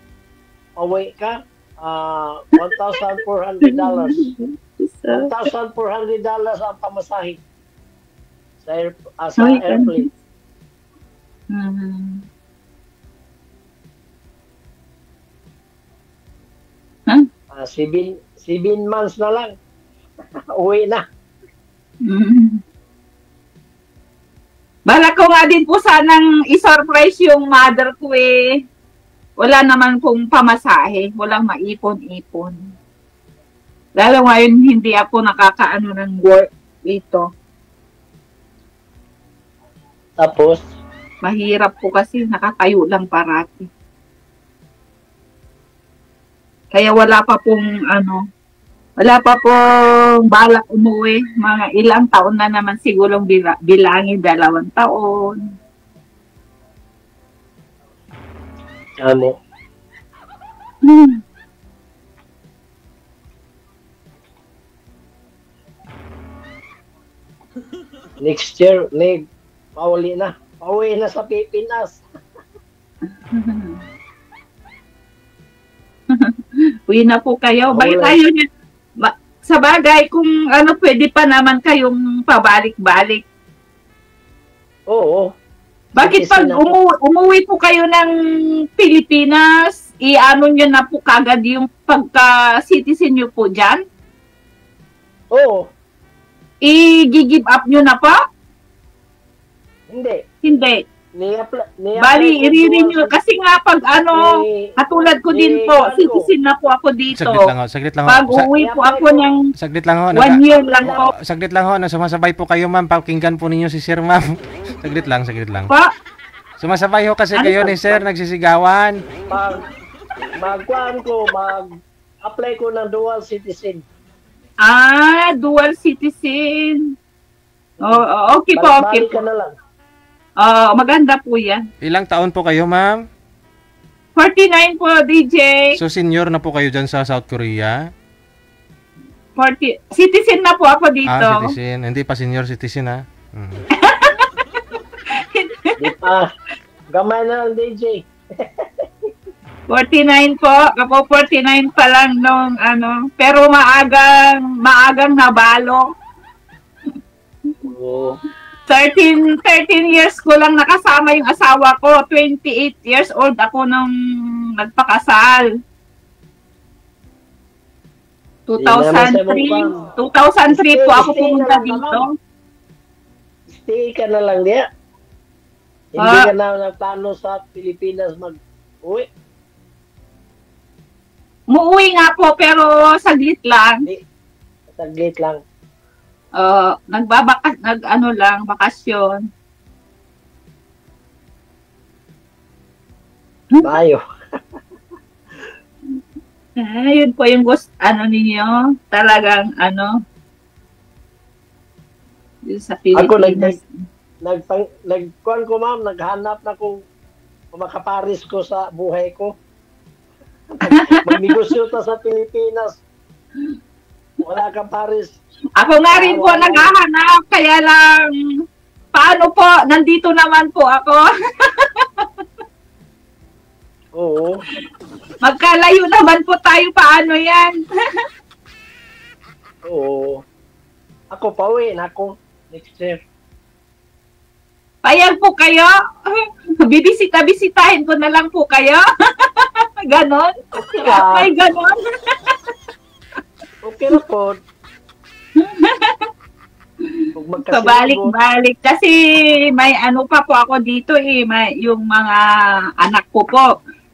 Away ka. Ah, $1,400. $1,400 ang pamasahe. Sa, air, ah, sa Ay, airplane. Mhm. Huh? Ah, seven, seven months na lang. Uwi na. Mm. Bala ko nga din po sanang isurprise yung mother ko eh. Wala naman pong pamasahe. Walang maipon-ipon. Lalo ngayon hindi ako nakakaano ng work dito. Tapos, Mahirap po kasi nakatayo lang parati. Kaya wala pa pong ano, wala pa pong balak umuwi. Mga ilang taon na naman sigurong bila, bilangin, dalawang taon. ano, Hmm. next year, leg, pauli na. Pauwi na sa Pilipinas. Uwi na po kayo. Bakit ayaw niya? Sa bagay, kung ano, pwede pa naman kayong pabalik-balik. Oo. Bakit pag umu- umuwi po kayo ng Pilipinas, i-ano nyo na po kagad yung pagka-citizen nyo po dyan? Oo. i-give up nyo na pa? Hindi. Hindi. Ni-apply, ni Bali, i-renew. Kasi nga pag ano, katulad ko din po, citizen na po ako dito. Saglit lang ho, saglit lang ho. Pag uwi po ako ng Saglit lang ho. one year lang po. Saglit lang ho, no, sumasabay po kayo ma'am, pakinggan po ninyo si Sir ma'am. saglit lang, saglit lang. Pa? Sumasabay ho kasi Ano kayo ni Sir, nagsisigawan. Mag, magkuhan ko, mag-apply ko ng dual citizen. Ah, dual citizen. Oh, oh, okay po, okay po. ka na lang. Oh, maganda po yan. Ilang taon po kayo ma'am? 49 po, DJ. So senior na po kayo dyan sa South Korea? 40. Citizen na po ako dito. Ah, citizen. Hindi pa senior citizen ha? Mm. Di pa. Gamay na lang, DJ. 49 po. Ako 49 pa lang nung ano. Pero maagang, maagang nabalo. Oo. 13, 13 years ko lang nakasama yung asawa ko. 28 years old ako nung nagpakasal. 2003, 2003 po ako pumunta dito. Stay ka na lang diya. Hindi Ah. ka na nagplano sa Pilipinas mag-uwi. Muuwi nga po pero saglit lang. Saglit lang. Uh, nagbabakas, nag ano lang, bakasyon. Mayo. Ah, yun po yung gusto, ano ninyo, talagang ano, yun sa Ako nag Pilipinas. nag nag nagkuhan ko ma'am, naghanap na kung kung makaparis ko sa buhay ko. Magnegosyo ta sa Pilipinas. Wala kang paris. Ako nga rin po naghahanap, kaya lang, paano po, nandito naman po ako. Oo. Magkalayo naman po tayo, paano yan? Oo. Ako pauwi na ako next year. Payag po kayo? Bibisita-bisitahin ko na lang po kayo? ganon? May ganon? Okay na po. Magkasino- Pabalik-balik. Kasi may ano pa po ako dito eh. May, yung mga anak ko po.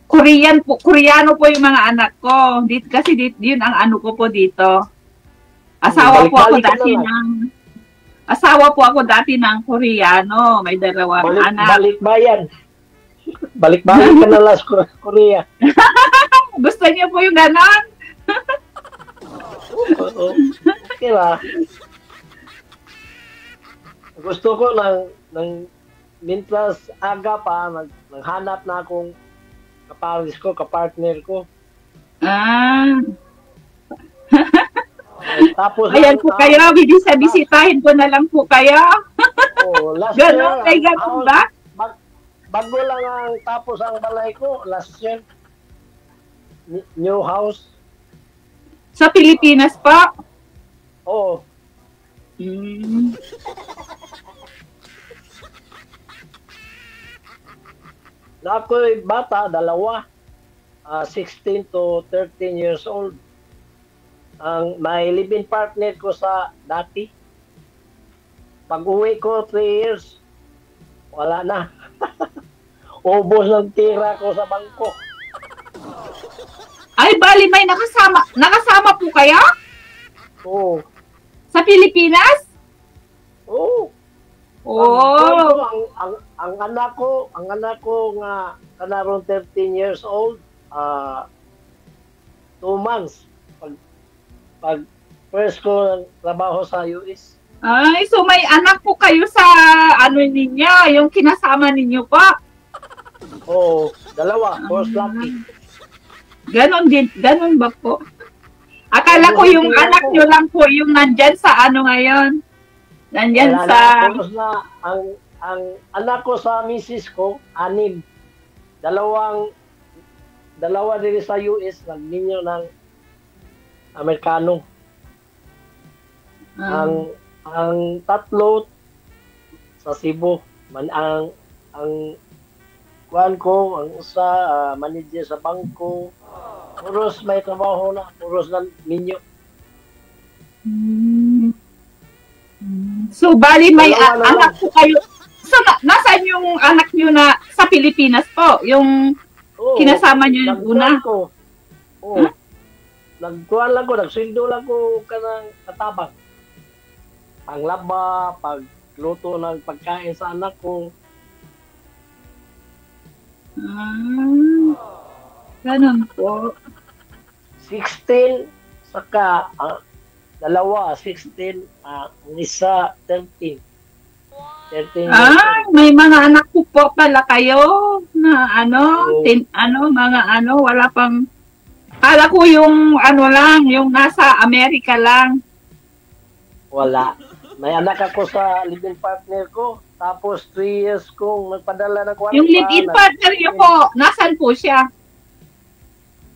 Korean po. Koreano po yung mga anak ko. Dito, kasi dito, yun ang ano ko po dito. Asawa po ako Balik-balik dati na ng... Asawa po ako dati ng Koreano. May dalawang Balik, anak. balik bayan. Balik-balik ka na lang sa Korea. Gusto niyo po yung ganon? Oo. Okay lah. Gusto ko ng ng mintras aga pa nag, naghanap na akong kaparis ko, kapartner ko. Ah. Tapos Ayan po kayo. Bibisa-bisitahin ko na lang po kayo. Oh, last Ganon? year, May ganon ako- ba? bag- bago lang ang tapos ang balay ko last year. New house. Sa Pilipinas pa? Oo. Mm. Na ako'y bata, dalawa. Ah, 16 to 13 years old. Ang may living partner ko sa dati. Pag uwi ko, 3 years, wala na. Ubos ng tira ko sa bangko. Ay, bali, may nakasama. Nakasama po kayo? Oo. Sa Pilipinas? Oo. Oh. Ang, ang, ang, ang anak ko, ang anak ko nga kanaron 13 years old, ah 2 months. Pag, pag first ko ng trabaho sa US. Ay, so may anak po kayo sa ano ninyo, yung kinasama ninyo pa. Oo, dalawa, first lucky. Ganon din, ganon ba po? Akala ko yung anak nyo lang po yung nandyan sa ano ngayon. Nandyan sa... na, ang, ang anak ko sa misis ko, anim. Dalawang, dalawa din sa US, nagninyo ng Amerikano. Ah. Ang, ang tatlo sa Cebu. Man, ang, ang kuan ko, ang isa, ah, manager sa bangko. Puros may trabaho na, puros na ninyo. Hmm. So, bali may Dalawa na anak po kayo. So, na, nasaan yung anak nyo na sa Pilipinas po? Yung Oo, kinasama nyo yung una? ko. Oo. Nagkuhan lang ko, nagsundo lang ko ka ng katabang. Panglaba, pagluto ng pagkain sa anak ko. Ah, ganun po. 16, saka ah, dalawa, 16, ah, ang isa, 13. 13 years Ah, may mga anak po po pala kayo na ano, Oo. tin, ano, mga ano, wala pang, kala ko yung ano lang, yung nasa Amerika lang. Wala. May anak ako sa living partner ko. Tapos 3 years kong nagpadala ng kwarta. Yung live-in partner niyo po, nasan po siya?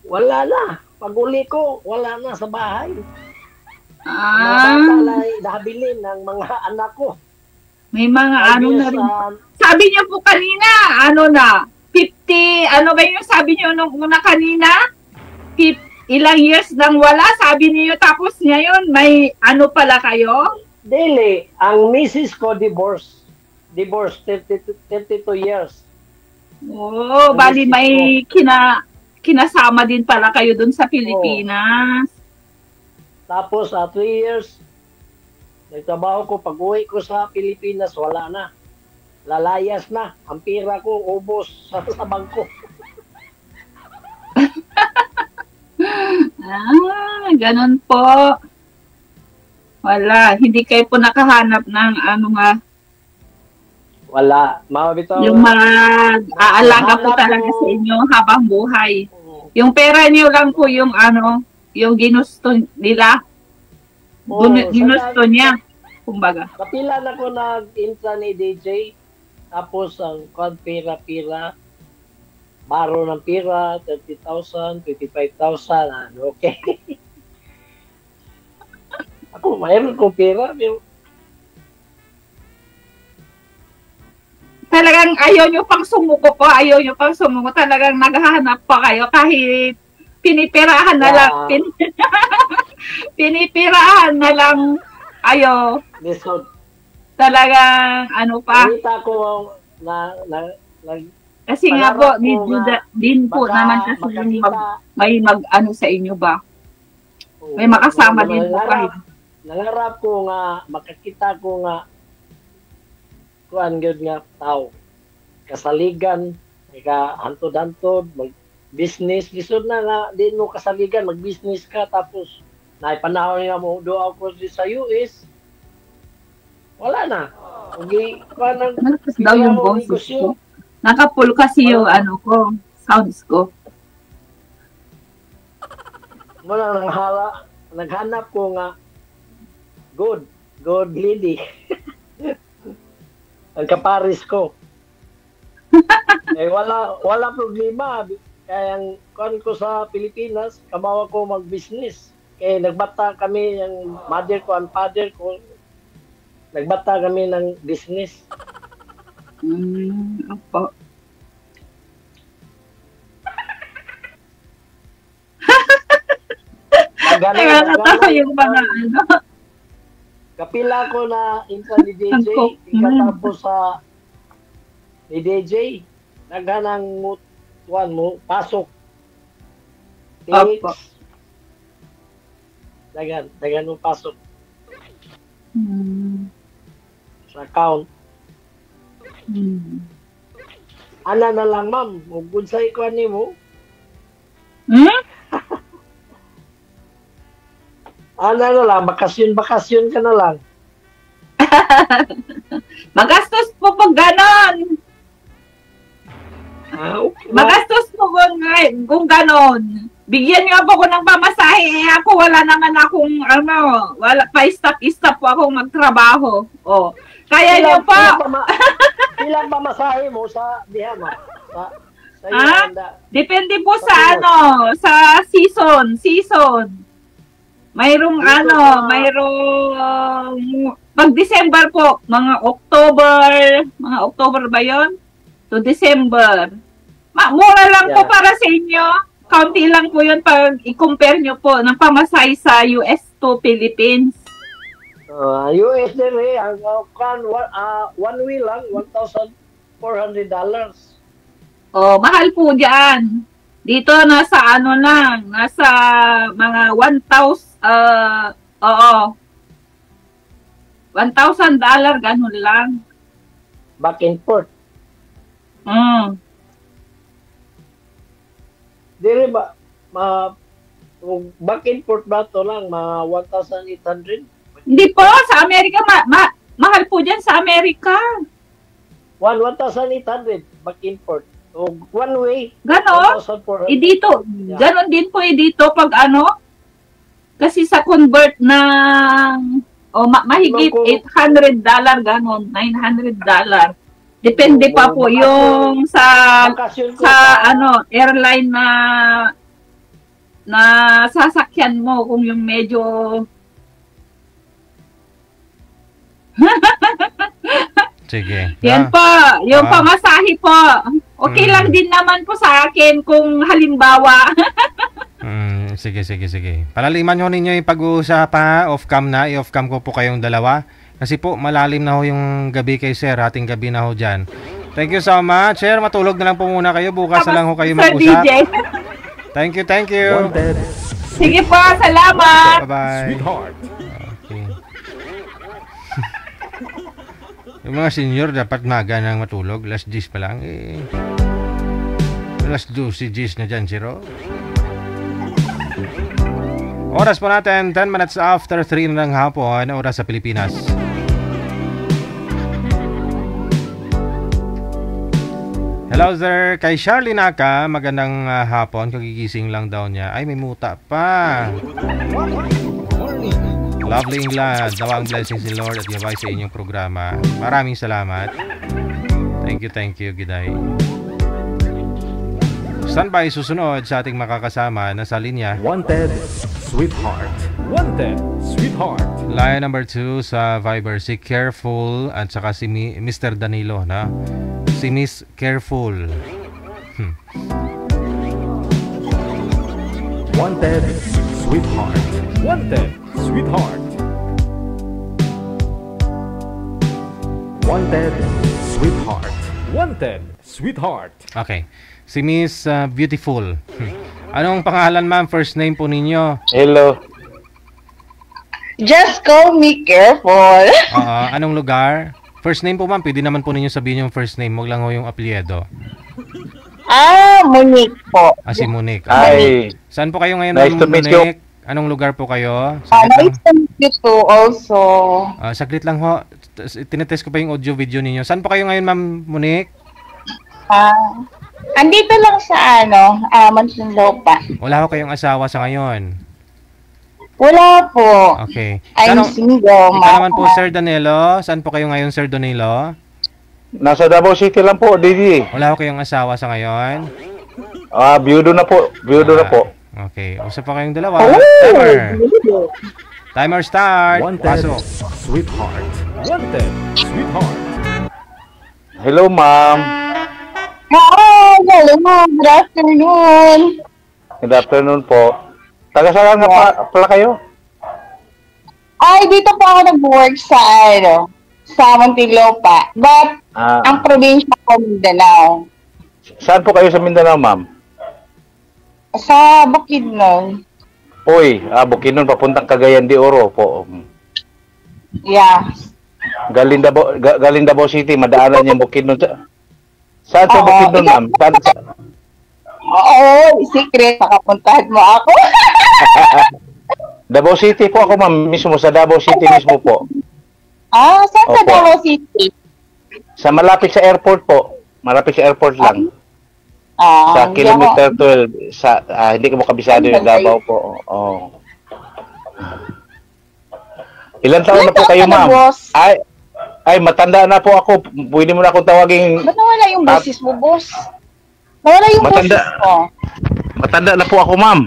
Wala na. Pag uli ko, wala na sa bahay. Ah, nabili ng mga anak ko. may mga Five ano na rin. ah, Sabi niyo po kanina, ano na, 50, ano ba yung sabi niyo nung una kanina? 50, ilang years nang wala, sabi niyo tapos ngayon may ano pala kayo? Dili, ang misis ko divorce. Divorce, 32, 32 years. Ang bali may kina, kinasama din pala kayo dun sa Pilipinas. Tapos, 3 years, nagtrabaho ko. Pag uwi ko sa Pilipinas, wala na. Lalayas na. Ang pira ko, ubos sa, sa bangko. Ah, ganun po. Wala, hindi kayo po nakahanap ng ano nga, Wala. Mabitaw. yung mag-aalaga po talaga sa inyo habang buhay. Yung pera niyo lang po yung ano, yung ginusto nila. Oo, Gun- ginusto sa- niya, kumbaga. Kapila na ko nag-intra ni DJ. Tapos ang kwan pira-pira. Baro ng pira, 30,000, 25,000. Ano, okay. Ako, mayroon kong pira. Pero Talagang ayaw nyo pang sumuko po, ayaw nyo pang sumuko. Talagang naghahanap pa kayo kahit pinipirahan na lang. Yeah. Pin, pinipirahan na lang ayo. Listen, Talagang ano pa. Nakita ko na, na, na Kasi nga po, medyo da- din po baka naman kasi makakita. mag, may mag ano sa inyo ba? May makasama din po kayo. nangarap ko nga, makakita ko nga, kuan gyud nga tao. Kasaligan, ka hantod-hantod, mag business, lisod na nga, di mo kasaligan, mag-business ka, tapos, naipanahon nga mo, do ako sa US, wala na. Okay, kuan ang, Malakas daw yung boses ko. Nakapull kasi yung ano ko, sounds ko. Muna nang hala, naghanap ko nga good, good lady. Ang kaparis ko. eh wala wala problema. Kaya ang kuan ko sa Pilipinas, kamawa ko mag-business. Kaya nagbata kami yung mother ko and father ko. Nagbata kami ng business. Mm, opo. Nagana, Kaya natawa yung mga ano. Kapila ko na intra ni DJ, ikatapos sa ni DJ, naghanang mo, tuwan mo, pasok. Tics. Opo. Dagan, dagan mo pasok Hmm. sa account. Hmm. Ana na lang, ma'am. Ug sa ikuan nimo, Hmm? Ana na lang, bakasyon-bakasyon ka na lang. Magastos po pag ganon. Ah, okay. Magastos po kung, kung ganon. Bigyan niyo po ko ng pamasahe. Eh, ako wala naman akong, ano, wala, pa-stop-stop po akong magtrabaho. Oh. Kaya niyo po. Ilang, pama- ilang pamasahe mo sa diha mo? Sa, sa iyo, Ah? Depende po sa ano, sa season, season. Mayroong Dito ano, sa- mayroong pag December po, mga October, mga October ba 'yon? To December. Ma mura lang po Yeah. para sa inyo. Kaunti lang po 'yun pag i-compare nyo po ng pamasahe sa US to Philippines. Uh, US din eh, ang uh, kan, one, uh, one way lang, $1,400. dollars. Oh, mahal po diyan. Dito nasa ano lang, nasa mga 1,000 uh, oo. 1,000 dollar ganun lang. Back and forth. Mm. Dire ba, ma, back and forth ba to lang, mga 1,800? Hindi po, sa Amerika, ma- ma- mahal po dyan sa Amerika. One, 1,800 back and forth. So, one way, Ganon? 1,400. Eh dito, ganon din po eh dito pag ano, kasi sa convert ng, o ma- mahigit Kung- 800 dollar ganon, 900 dollar. Depende pa po yung sa sa- ano airline na na sasakyan mo kung yung medyo Sige. Yan Ah, po, yung Ah. pamasahe po. Okay Mm. lang din naman po sa akin kung halimbawa. Mm, sige, sige, sige. Palaliman nyo ninyo yung pag-uusap ha. Off-cam na. I-off-cam ko po kayong dalawa. Kasi po, malalim na ho yung gabi kay Sir. Ating gabi na ho dyan. Thank you so much. Sir, matulog na lang po muna kayo. Bukas na lang ho kayo mag-usap. DJ. Thank you, thank you. Sige po, salamat. Bye-bye. Sweetheart. Okay. yung mga senior dapat maga nang matulog. Last 10 pa lang. Eh. Last 12 10 na dyan, Zero. Oras po natin, 10 minutes after 3 ng hapon, oras sa Pilipinas. Hello sir, kay Charlie Naka, magandang ah, hapon, kagigising lang daw niya. Ay, may muta pa. Lovely England, nawang blessings si Lord at gabay sa inyong programa. Maraming salamat. Thank you, thank you, Giday. Standby susunod sa ating makakasama na sa linya. Wanted, sweetheart. Wanted, sweetheart. Line number 2 sa Viber, si Careful at saka si Mi- Mr. Danilo, na? Si Miss Careful. Hmm. Wanted, sweetheart. Wanted, sweetheart. Wanted, sweetheart. Wanted, sweetheart. Okay. Si Miss uh, Beautiful. Hmm. Anong pangalan ma'am? First name po ninyo? Hello. Just call me careful. Oo, anong lugar? First name po ma'am, pwede naman po ninyo sabihin yung first name, wag lang ho yung apelyido. Ah, Monique po. Ah, si Monique. Hi. Saan po kayo ngayon, Nice ma'am to meet you. Monique? Anong lugar po kayo? Ah, Saglit lang. nice to meet you too also. Ah, saglit lang ho. T- Tinetest ko pa yung audio video ninyo. Saan po kayo ngayon, ma'am Monique? Ah, andito lang sa ano, ah, Mansunlopa. Wala ho kayong asawa sa ngayon. Wala po. Okay. I'm Ikaw- single, Ikaw ma. naman po, Sir Danilo. Saan po kayo ngayon, Sir Danilo? Nasa Davao City lang po, Didi. Wala ho kayong asawa sa ngayon? Ah, biyudo na po. Biyudo na po. Okay. Usap pa kayong dalawa. Oh! Timer. Timer start. Wanted, Pasok. sweetheart. Wanted, sweetheart. Hello, ma'am. Hi, hello, good afternoon. Good afternoon po. Taga saan nga pa, pala kayo? Ay, dito po ako nag-work sa, ano, sa Muntinlupa. But, Ah, ang probinsya ko, Mindanao. saan po kayo sa Mindanao, ma'am? Sa Bukidnon. Uy, ah, Bukidnon, papuntang Cagayan de Oro po. Yeah. Galing Davao, ga, galing Davao City, madaanan yung Bukidnon. Sa- Saan sa Oo, Bukidnon, ikaw- ma'am? Saan, sa- Oo, secret, makapuntahan mo ako. Davao City po ako, ma'am. Mismo sa Davao City mismo po. ah, saan sa. Davao City? Sa malapit sa airport po. Malapit sa airport lang. Ah, sa hindi kilometer ako- 12. Sa, ah, hindi ko makabisado yung Davao po. Oh. Ilan taon na po kayo, ma'am? Ay, ay, matanda na po ako. Pwede mo na akong tawagin. Ba't nawala yung boses mo, boss? Nawala yung Matanda. boses mo. Matanda na po ako, ma'am.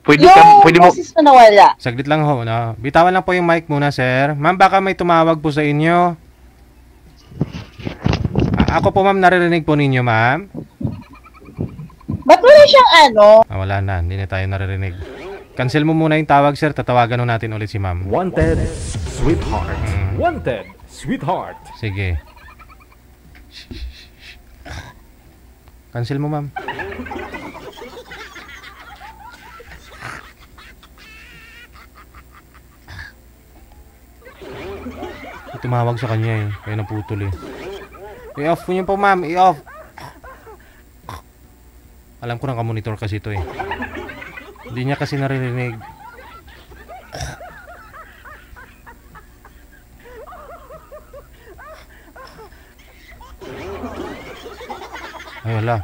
Pwede, Yung ka, pwede mo... boses mo nawala. Saglit lang ho. No? Bitawan lang po yung mic muna, sir. Ma'am, baka may tumawag po sa inyo. A- ako po, ma'am, naririnig po ninyo, ma'am. Ba't wala siyang ano? Ah, wala na. Hindi na tayo naririnig. Cancel mo muna yung tawag, sir. Tatawagan nun natin ulit si ma'am. Wanted, sweetheart. Wanted, sweetheart. Sige. Cancel mo, ma'am. Tumawag sa kanya eh. Kaya naputol eh. I-off mo yun po, ma'am. I-off. Alam ko na monitor kasi ito eh. Hindi niya kasi naririnig. Ay, wala.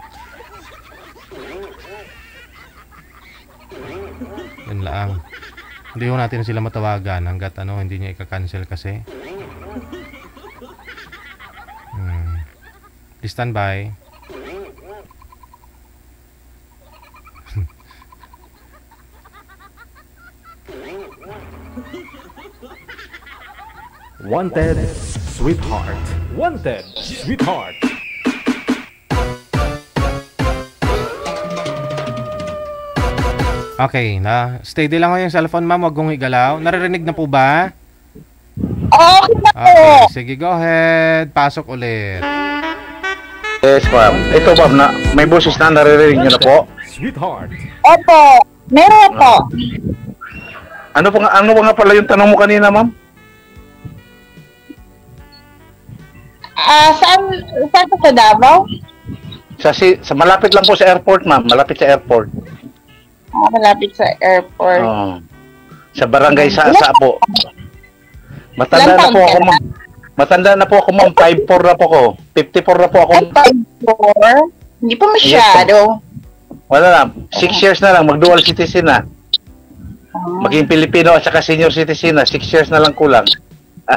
Yan lang. Hindi ko natin sila matawagan hanggat ano, hindi niya ika-cancel kasi. Hmm. Stand Wanted, sweetheart. Wanted, sweetheart. Okay, na steady lang yung cellphone ma'am, wag kong igalaw. Naririnig na po ba? Okay na po. Okay, sige go ahead. Pasok ulit. Yes, ma'am. Ito, ma'am, na, may boses na naririnig nyo na po. Sweetheart. Opo. Meron po. Ano pa nga, ano pa nga pala yung tanong mo kanina, ma'am? Ah, saan, saan po sa Davao? Sa, si, sa malapit lang po sa airport, ma'am. Malapit sa airport. Ah, malapit sa airport. Oo. Sa barangay sa Asa po. Matanda na po ako, ma'am. Matanda na po ako, ma'am. 5'4 na po ako. 54 na po ako. 5'4"? Hindi pa masyado. Wala na. 6 years na lang. Mag-dual citizen na. Maging Pilipino at saka senior citizen na. 6 years na lang kulang.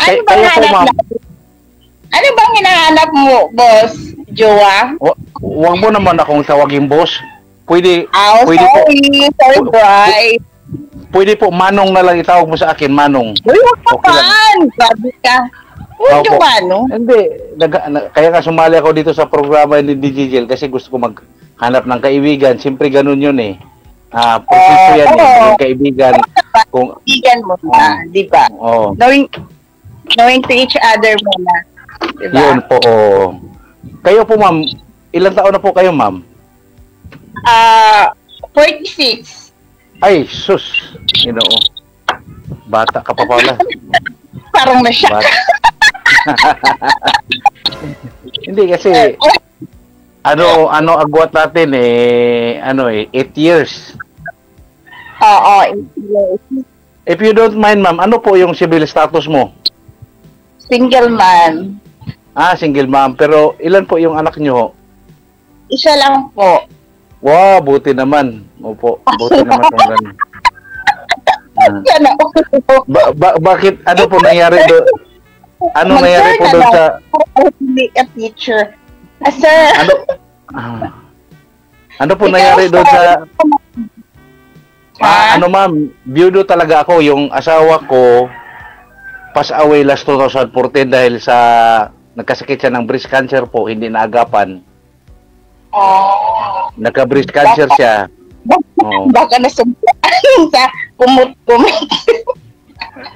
Ano bang kayo po, hanap ma'am. na? Ano bang hinahanap mo, boss? Jowa? Wa- Huwag mo naman akong tawagin boss. Pwede, Oh, pwede po, sorry. Sorry, Bri. pwede po Manong na lang itawag mo sa akin, Manong. Uy, wag ka Okay man. Grabe ka. Huwag yung ano. Hindi, nag- na- kaya nga sumali ako dito sa programa ni DJ kasi gusto ko maghanap ng kaibigan. Siyempre ganun yun eh. Ah, proseso yan eh. Maging kaibigan. Kung, Kaibigan mo na, di ba? oh, Knowing, knowing to each other muna. Di ba? yun po, oh. Kayo po, ma'am, ilang taon na po kayo, ma'am? Ah, 46. Ay, sus. Ginoo. Bata ka pa pala. Parang na-shock. Bata. Hindi kasi ano ano agwat natin eh ano eh 8 years. Oo, yes. If you don't mind ma'am, ano po yung civil status mo? Single man. Ah, single ma'am. Pero ilan po yung anak nyo? Isa lang po. Wow, buti naman. Opo, buti naman. Ah. Sana Ba- ba- bakit ano po nangyari do? Ano nangyari po doon sa a teacher. Ah, sir. ano ah. Ano po nangyari doon sa Ah, ano ma'am, byudo talaga ako. Yung asawa ko, pass away last 2014 dahil sa nagkasakit siya ng breast cancer po, hindi naagapan. Oh. Nagka-breast cancer siya. Oo. Baka nasumpuan sa kumut-kumut.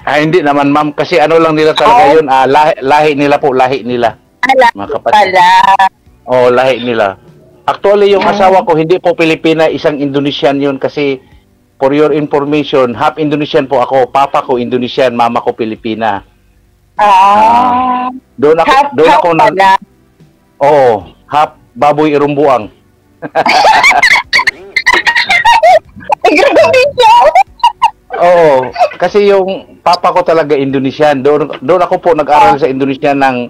Ah, hindi naman ma'am, kasi ano lang nila talaga yun, ah, lahi, lahi nila po, lahi nila. Ala, Mga kapatid. pala. Oo, lahi nila. Actually, yung asawa ko, hindi po Pilipina, isang Indonesian yun kasi for your information, half Indonesian po ako. Papa ko Indonesian, mama ko Pilipina. Ah. Doon ako, Half, doon half ako pala. Oo, half baboy irumbuang. Grabe. Oo, kasi yung papa ko talaga Indonesian. Doon, doon ako po nag-aral sa Indonesia ng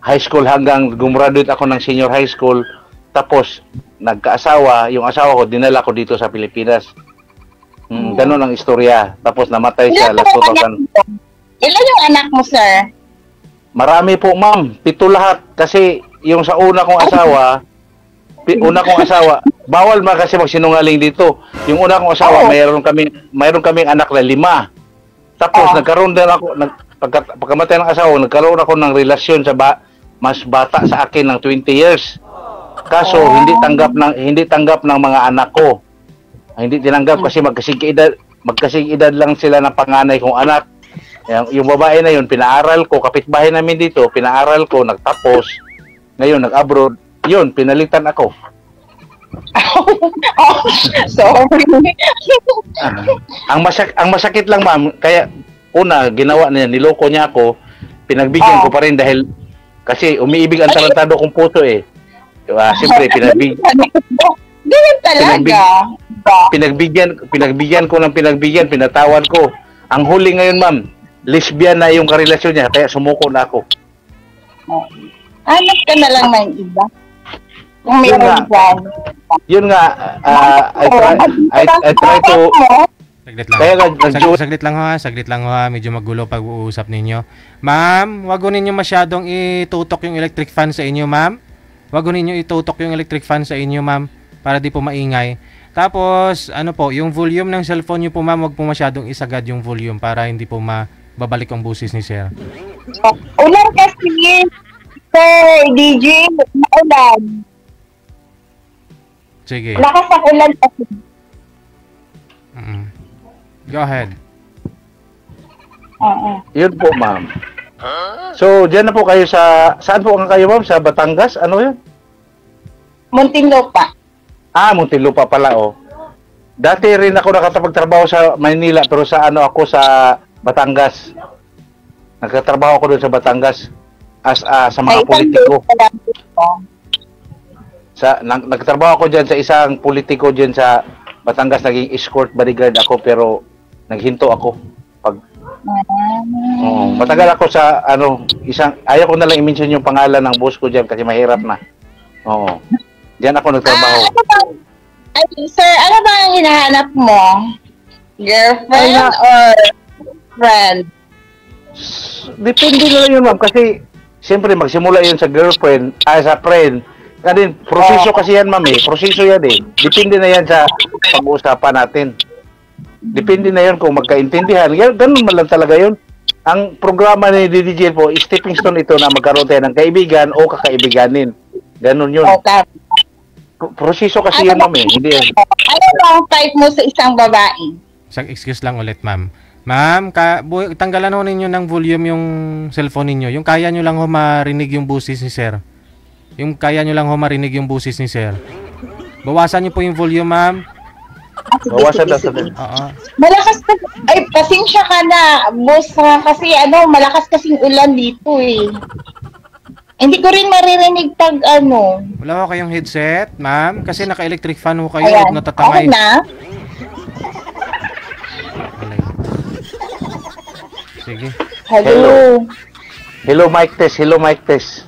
high school hanggang gumraduate ako ng senior high school. Tapos, nagkaasawa, yung asawa ko, dinala ko dito sa Pilipinas. Hmm, ganun ang istorya. Tapos namatay siya Ilan last yung anak 2000. mo? Ilan yung anak mo, sir? Marami po, ma'am. Pito lahat. Kasi yung sa una kong asawa, una kong asawa, bawal ma kasi magsinungaling dito. Yung una kong asawa, mayroon kami mayroon kaming anak na lima. Tapos nagkaroon din ako nag pagka, pagkamatay ng asawa, nagkaroon ako ng relasyon sa ba, mas bata sa akin ng 20 years. Kaso hindi tanggap ng hindi tanggap ng mga anak ko. Hindi tinanggap kasi magkasing edad magkasing edad lang sila ng panganay kong anak. Yung, yung babae na yun, pinaaral ko, kapitbahay namin dito, pinaaral ko, nagtapos. Ngayon, nag-abroad. Yun, pinalitan ako. Sorry. ang masak ang masakit lang ma'am, kaya una ginawa niya, niloko niya ako, pinagbigyan ko pa rin dahil kasi umiibig ang tarantado kong puso eh. Diba? Siyempre, pinabig, Ganyan talaga. pinagbigyan, pinagbigyan ko ng pinagbigyan, pinatawan ko. Ang huli ngayon ma'am, lesbian na yung karelasyon niya, kaya sumuko na ako. Hanap ka na lang ng iba. Kung Yun meron nga. dyan. Yun nga, ah, I, try, I, I try to, Saglit lang. Nga, Sag- saglit lang ho ha, saglit lang ho ha. Medyo magulo pag-uusap ninyo. Ma'am, wag ho ninyo masyadong itutok yung electric fan sa inyo, ma'am. Wag ho ninyo itutok yung electric fan sa inyo, ma'am, para di po maingay. Tapos, ano po, yung volume ng cellphone nyo po, ma'am, wag po masyadong isagad yung volume para hindi po mababalik ang busis ni sir. Ulan kasi, Sir DJ, maulan. Sige. Lakas ng ulan kasi. Mm. Go ahead. Oo. yun po ma'am. So, diyan na po kayo sa, saan po ang kayo ma'am? Sa Batangas? Ano yun? Muntinlupa. Ah, Muntinlupa pala, oh. Dati rin ako nakatapagtrabaho sa Manila, pero sa ano ako sa Batangas. Nagkatrabaho ako doon sa Batangas as ah, sa mga politiko. Sa nag, nagtrabaho ako diyan sa isang politiko diyan sa Batangas, naging escort bodyguard ako pero naghinto ako. Pag Oo, matagal ako sa ano, isang ayaw ko na lang i-mention yung pangalan ng boss ko diyan kasi mahirap na. Oo. Diyan ako nagtrabaho. Ano ba, ay, sir, ano ba ang hinahanap mo? Girlfriend or friend? Depende na lang yun, ma'am. Kasi, siyempre, magsimula yun sa girlfriend, ah, sa friend. Kasi, proseso kasi yan, ma'am, eh. Proseso yan, eh. Depende na yan sa pag-uusapan natin. Depende na yun kung magkaintindihan. Yan, ganun man lang talaga yun. Ang programa ni DDJ po, stepping stone ito na magkaroon tayo ng kaibigan o kakaibiganin. Ganun yun. Okay. Pro- Proseso kasi yun, ma'am, eh. Hindi yan. Ano ba ang type mo sa isang babae? Isang excuse lang ulit, ma'am. Ma'am, ka, bu- tanggalan ho ninyo ng volume yung cellphone ninyo. Yung kaya nyo lang ho marinig yung busis ni sir. Yung kaya nyo lang ho marinig yung busis ni sir. Bawasan nyo po yung volume, ma'am. Bawasan lang sa Oo. Malakas ka, ay, pasensya ka na, boss, ha, kasi ano, malakas kasing ulan dito eh. Hindi ko rin maririnig pag ano. Wala ho kayong headset, ma'am? Kasi naka-electric fan ho kayo Ayan, at natatangay. okay na. Sige. Hello. Hello, mic test. Hello, mic test.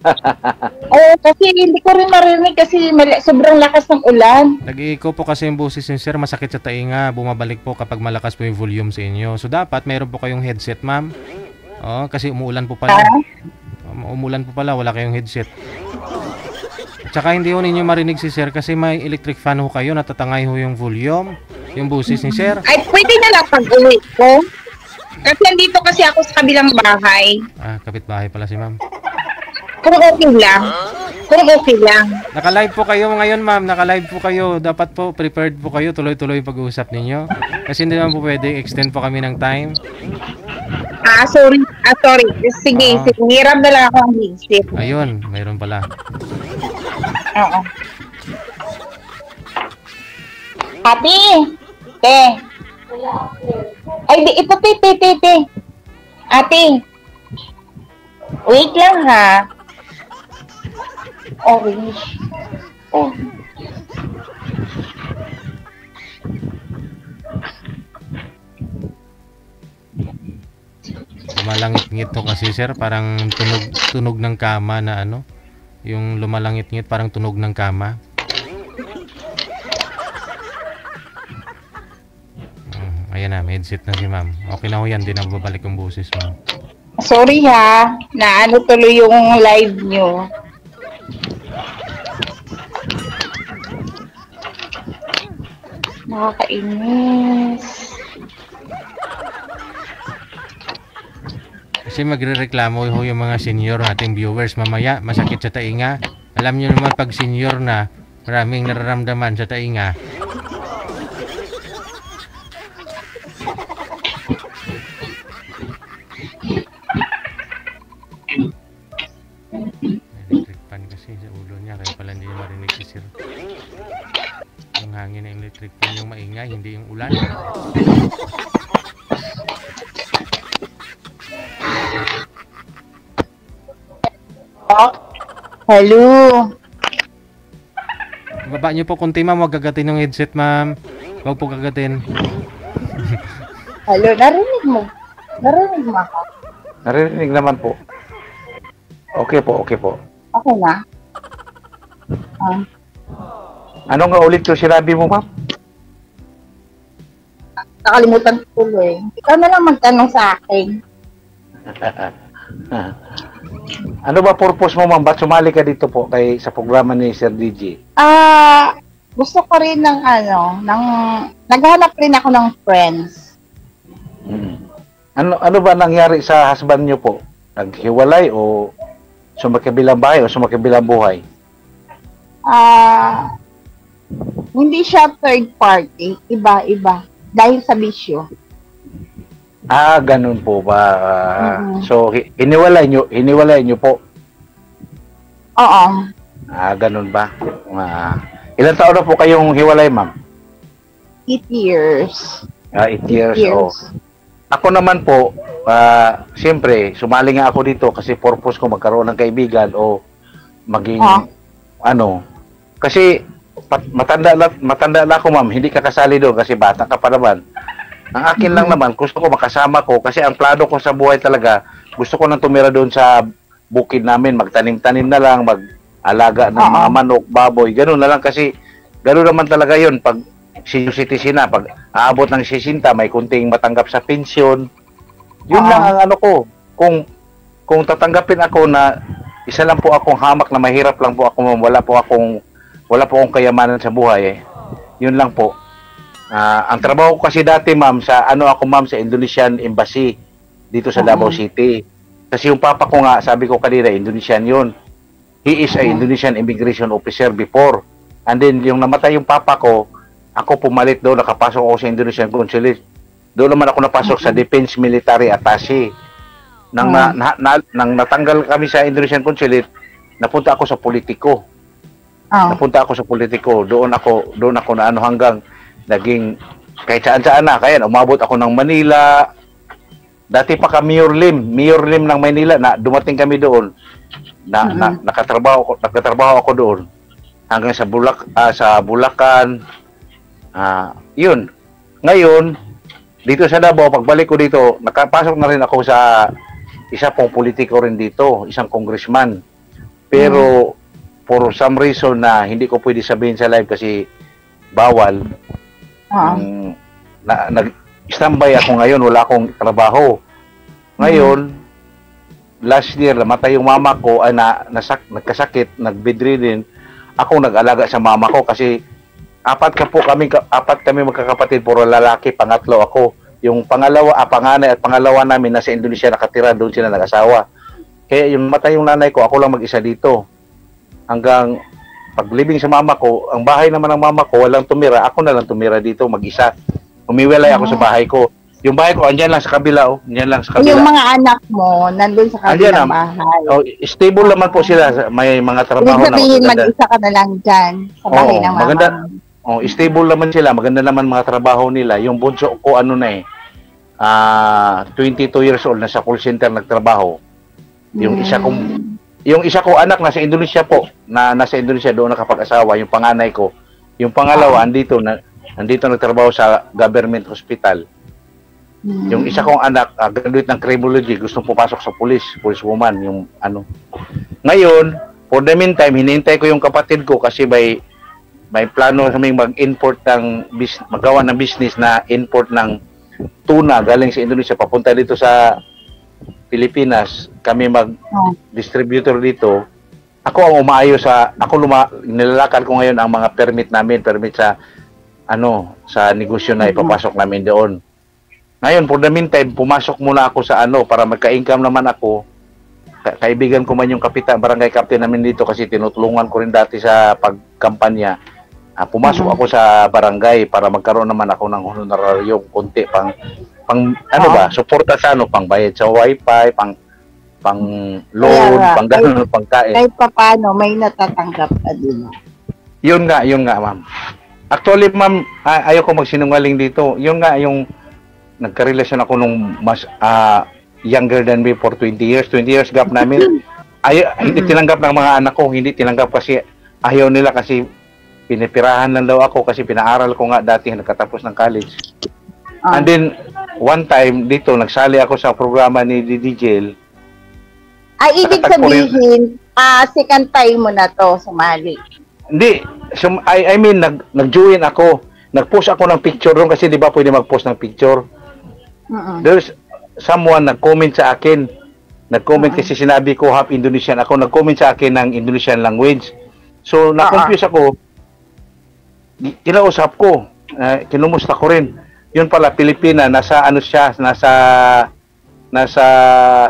Oo, kasi hindi ko rin maririnig kasi mali- sobrang lakas ng ulan. Nag-i-echo po kasi yung boses ni sir, masakit sa tainga, bumabalik po kapag malakas po yung volume sa inyo. So dapat mayroon po kayong headset, ma'am. Oh, kasi umuulan po pala. Um, umuulan po pala, wala kayong headset. Tsaka hindi ho ninyo marinig si sir kasi may electric fan ho kayo, natatangay ho yung volume, yung boses ni sir. Ay, pwede na lang pag uwi ko. Kasi andito kasi ako sa kabilang bahay. Ah, kapitbahay pala si ma'am. Kung okay lang. Kung okay lang. Naka-live po kayo ngayon, ma'am. Naka-live po kayo. Dapat po prepared po kayo. Tuloy-tuloy pag-uusap ninyo. Kasi hindi naman po pwede extend po kami ng time. Ah, sorry. Ah, sorry. Sige, Ah. sige. Hirap na lang ako ang headset. Ayun, mayroon pala. Oo. Ate! Te! Ay, di, ito, te, te, te, te. Ate! Wait lang, ha? Orange. Oh. Lumalangit-ngit to kasi sir, parang tunog tunog ng kama na ano. Yung lumalangit-ngit parang tunog ng kama. Mm, Ayan na, may headset na si ma'am. Okay na ho yan, di na babalik yung boses mo. Sorry ha, na ano tuloy yung live nyo. Nakakainis. Kasi magre-reklamo ho yung mga senior nating viewers mamaya, masakit sa tainga. Alam nyo naman pag senior na, maraming nararamdaman sa tainga. Yung hangin ng electric fan yung maingay, hindi yung ulan. Hello. Baba niyo po kunti ma'am, huwag gagatin yung headset ma'am. Huwag po gagatin. Hello, narinig mo. Narinig mo ako. Narinig naman po. Okay po, okay po. Okay na? Ah, Ano nga ulit yung sinabi mo, ma'am? nakalimutan ko tuloy. Ikaw na lang magtanong sa akin. ano ba purpose mo, ma'am? Ba't sumali ka dito po kay sa programa ni Sir DJ? Ah, gusto ko rin ng ano, ng naghanap rin ako ng friends. Ano ano ba nangyari sa husband niyo po? Naghiwalay o sumakabilang bahay o sumakabilang buhay? Ah, hindi siya third party, iba-iba dahil sa bisyo. Ah, ganun po ba? Mhm. So, hi- hiniwalay nyo, hiniwalay nyo po. Oo, Ah, ganun ba? Ah, ilan taon na po kayong hiwalay, ma'am? eight years. Ah, eight years. Eight Oh. years. Ako naman po, ah, siyempre, sumali nga ako dito kasi purpose ko magkaroon ng kaibigan o maging Ah. ano. Kasi matanda na, matanda na ako, ma'am. Hindi ka kasali doon kasi bata ka pa naman. Ang akin lang naman, gusto ko makasama ko kasi ang plano ko sa buhay talaga, gusto ko nang tumira doon sa bukid namin, magtanim-tanim na lang, mag-alaga ng mga manok, baboy, ganun na lang kasi ganun naman talaga yun pag senior citizen na, pag aabot ng 60, may kunting matanggap sa pensyon. Yun lang ang ano ko. Kung kung tatanggapin ako na isa lang po akong hamak na mahirap lang po ako, wala po akong wala po akong kayamanan sa buhay eh. Yun lang po. Ah, ang trabaho ko kasi dati, ma'am, sa ano ako, ma'am, sa Indonesian Embassy dito sa Davao. City. Kasi yung papa ko nga, sabi ko kanina, Indonesian yun. He is a Indonesian immigration officer before. And then, yung namatay yung papa ko, ako pumalit doon, nakapasok ako sa Indonesian Consulate. Doon naman ako napasok sa Defense Military Attache. Nang, na, na, na- nang natanggal kami sa Indonesian Consulate, napunta ako sa politiko. Ah. Napunta ako sa politiko. Doon ako, doon ako na ano hanggang naging kahit saan saan na. Kaya umabot ako ng Manila. Dati pa ka Mayor Lim, Mayor Lim ng Manila na dumating kami doon. Na, na nakatrabaho ako, nagtatrabaho ako doon hanggang sa Bulak ah, sa Bulacan. Ah, 'yun. Ngayon, dito sa Davao, pagbalik ko dito, nakapasok na rin ako sa isa pong politiko rin dito, isang congressman. Pero for some reason na hindi ko pwede sabihin sa live kasi bawal. Oo. Mm, na, nag-standby ako ngayon, wala akong trabaho. Ngayon, last year, namatay yung mama ko, ay na, nasak, nagkasakit, nag-bedridden. Ako nag-alaga sa mama ko kasi apat ka po kami, ka- apat kami magkakapatid, puro lalaki, pangatlo ako. Yung pangalawa, ah, panganay at pangalawa namin nasa Indonesia nakatira, doon sila nag-asawa. Kaya yung matay yung nanay ko, ako lang mag-isa dito. Hanggang paglibing sa mama ko, ang bahay naman ng mama ko, walang tumira. Ako na lang tumira dito, mag-isa. Umiwalay ako sa bahay ko. Yung bahay ko, andyan lang sa kabila, oh. Andyan lang sa kabila. Yung mga anak mo, nandun sa Andyan kabilang na. bahay. Oh, stable naman po sila. May mga Ibig trabaho na sabihin, magaganda. mag-isa ka na lang dyan sa bahay Oo, ng mama. maganda. Oh, stable naman sila. Maganda naman mga trabaho nila. Yung bunso ko, ano na eh, ah 22 years old, nasa call center nagtrabaho. Yung isa kong yung isa ko anak nasa Indonesia po, na nasa Indonesia doon nakapag-asawa, yung panganay ko. Yung pangalawa andito na andito nagtrabaho sa government hospital. Yung isa kong anak, ah, graduate ng criminology, gustong pumasok sa police, police woman, yung ano. Ngayon, for the meantime, hinihintay ko yung kapatid ko kasi may may plano kaming mag-import ng bis, magawa ng business na import ng tuna galing sa Indonesia papunta dito sa Pilipinas. Kami mag-distributor dito. Ako ang umaayos sa ako luma, nilalakad ko ngayon ang mga permit namin, permit sa ano, sa negosyo na ipapasok namin doon. Ngayon, for the meantime, pumasok muna ako sa ano para magka-income naman ako ka- kaibigan ko man yung kapitan, barangay captain namin dito kasi tinutulungan ko rin dati sa pagkampanya. Ah, pumasok Mhm. ako sa barangay para magkaroon naman ako ng honorarium konti pang pang ano ba, suporta sa ano, pang bayad sa wifi, pang pang load, pang ganun, pang kain. Kahit pa paano, may natatanggap ka din. Yun nga, yun nga, ma'am. Actually, ma'am, a- ayaw ko magsinungaling dito. Yun nga, yung nagkarelasyon ako nung mas ah, younger than me for 20 years. 20 years gap namin. Ay, hindi tinanggap ng mga anak ko. Hindi tinanggap kasi ayaw nila kasi pinipirahan lang daw ako kasi pinaaral ko nga dati nagkatapos ng college. And then, one time dito, nagsali ako sa programa ni DJ Ay, ibig Nakatagpo rin. sabihin, ah, second time mo na to sumali. Hindi, sum, I, I mean, nag, nag-join ako. Nag-post ako ng picture doon kasi di ba pwede mag-post ng picture. Mm-mm. There's someone nag-comment sa akin. Nag-comment kasi sinabi ko half Indonesian ako. Nag-comment sa akin ng Indonesian language. So, na-confuse ako. Gi- Kinausap ko. Uh, kinumusta ko rin. Yun pala, Pilipina. Nasa ano siya, nasa nasa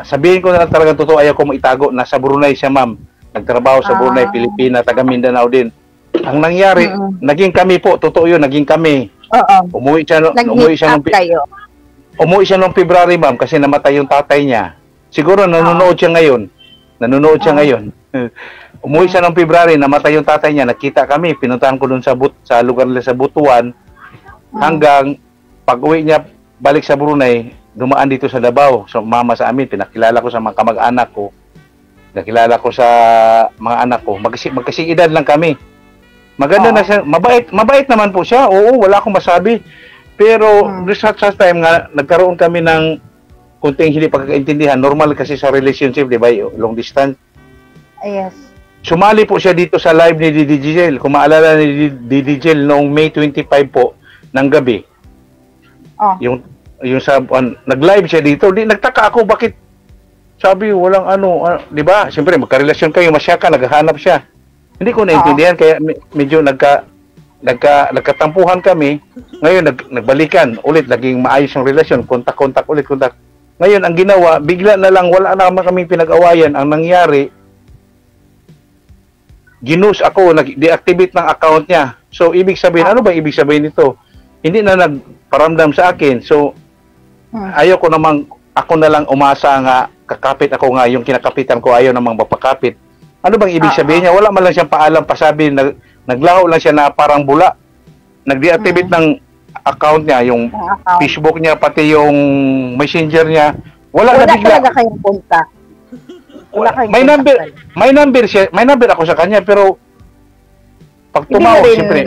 sabihin ko na lang talaga totoo ayaw ko maitago nasa Brunei siya ma'am. Nagtrabaho sa Brunei Pilipina taga Mindanao din. Ang nangyari naging kami po totoo yun naging kami. Oo. umuwi siya no- umuwi siya nung kayo. umuwi siya noong February ma'am kasi namatay yung tatay niya. Siguro nanonood siya ngayon. Nanonood siya ngayon. Umuwi siya noong February namatay yung tatay niya. Nakita kami pinuntahan ko doon sa but sa lugar nila sa Butuan. Hanggang pag-uwi niya balik sa Brunei dumaan dito sa Davao. So mama sa amin pinakilala ko sa mga kamag-anak ko. Nakilala ko sa mga anak ko. Magkasi magkasing edad lang kami. Maganda na siya. Mabait mabait naman po siya. Oo wala akong masabi. Pero mm. sa, sa time nga nagkaroon kami ng kunting hindi pagkakaintindihan. Normal kasi sa relationship di ba long distance? Yes. sumali po siya dito sa live ni Didi Gel. Kung maalala ni Didi Gel noong May 25 po ng gabi. Oh. Yung yung sa an- nag-live siya dito, di nagtaka ako bakit sabi walang ano, ah, 'di ba? Siyempre magka-relasyon kayo, masya ka, naghahanap siya. Hindi ko naintindihan kaya me- medyo nagka nagka nagkatampuhan kami. Ngayon nag, nagbalikan ulit, naging maayos yung relasyon, kontak-kontak ulit, kontak. Ngayon ang ginawa, bigla na lang wala na naman kaming pinag-awayan. Ang nangyari, ginus ako, nag-deactivate ng account niya. So, ibig sabihin, ano ba ibig sabihin nito? Hindi na nagparamdam sa akin. So, ayaw ko namang, ako na lang umasa nga, kakapit ako nga, yung kinakapitan ko, ayaw namang mapakapit. Ano bang ibig sabihin niya? Wala man lang siyang paalam, pasabi, nag, naglaho lang siya na parang bula. Nag-deactivate ng account niya, yung Facebook niya, pati yung messenger niya. Wala, Wala na bigla. talaga kayong punta. Wala kayong May number, may number siya, may number ako sa kanya, pero pag tumawag, siyempre,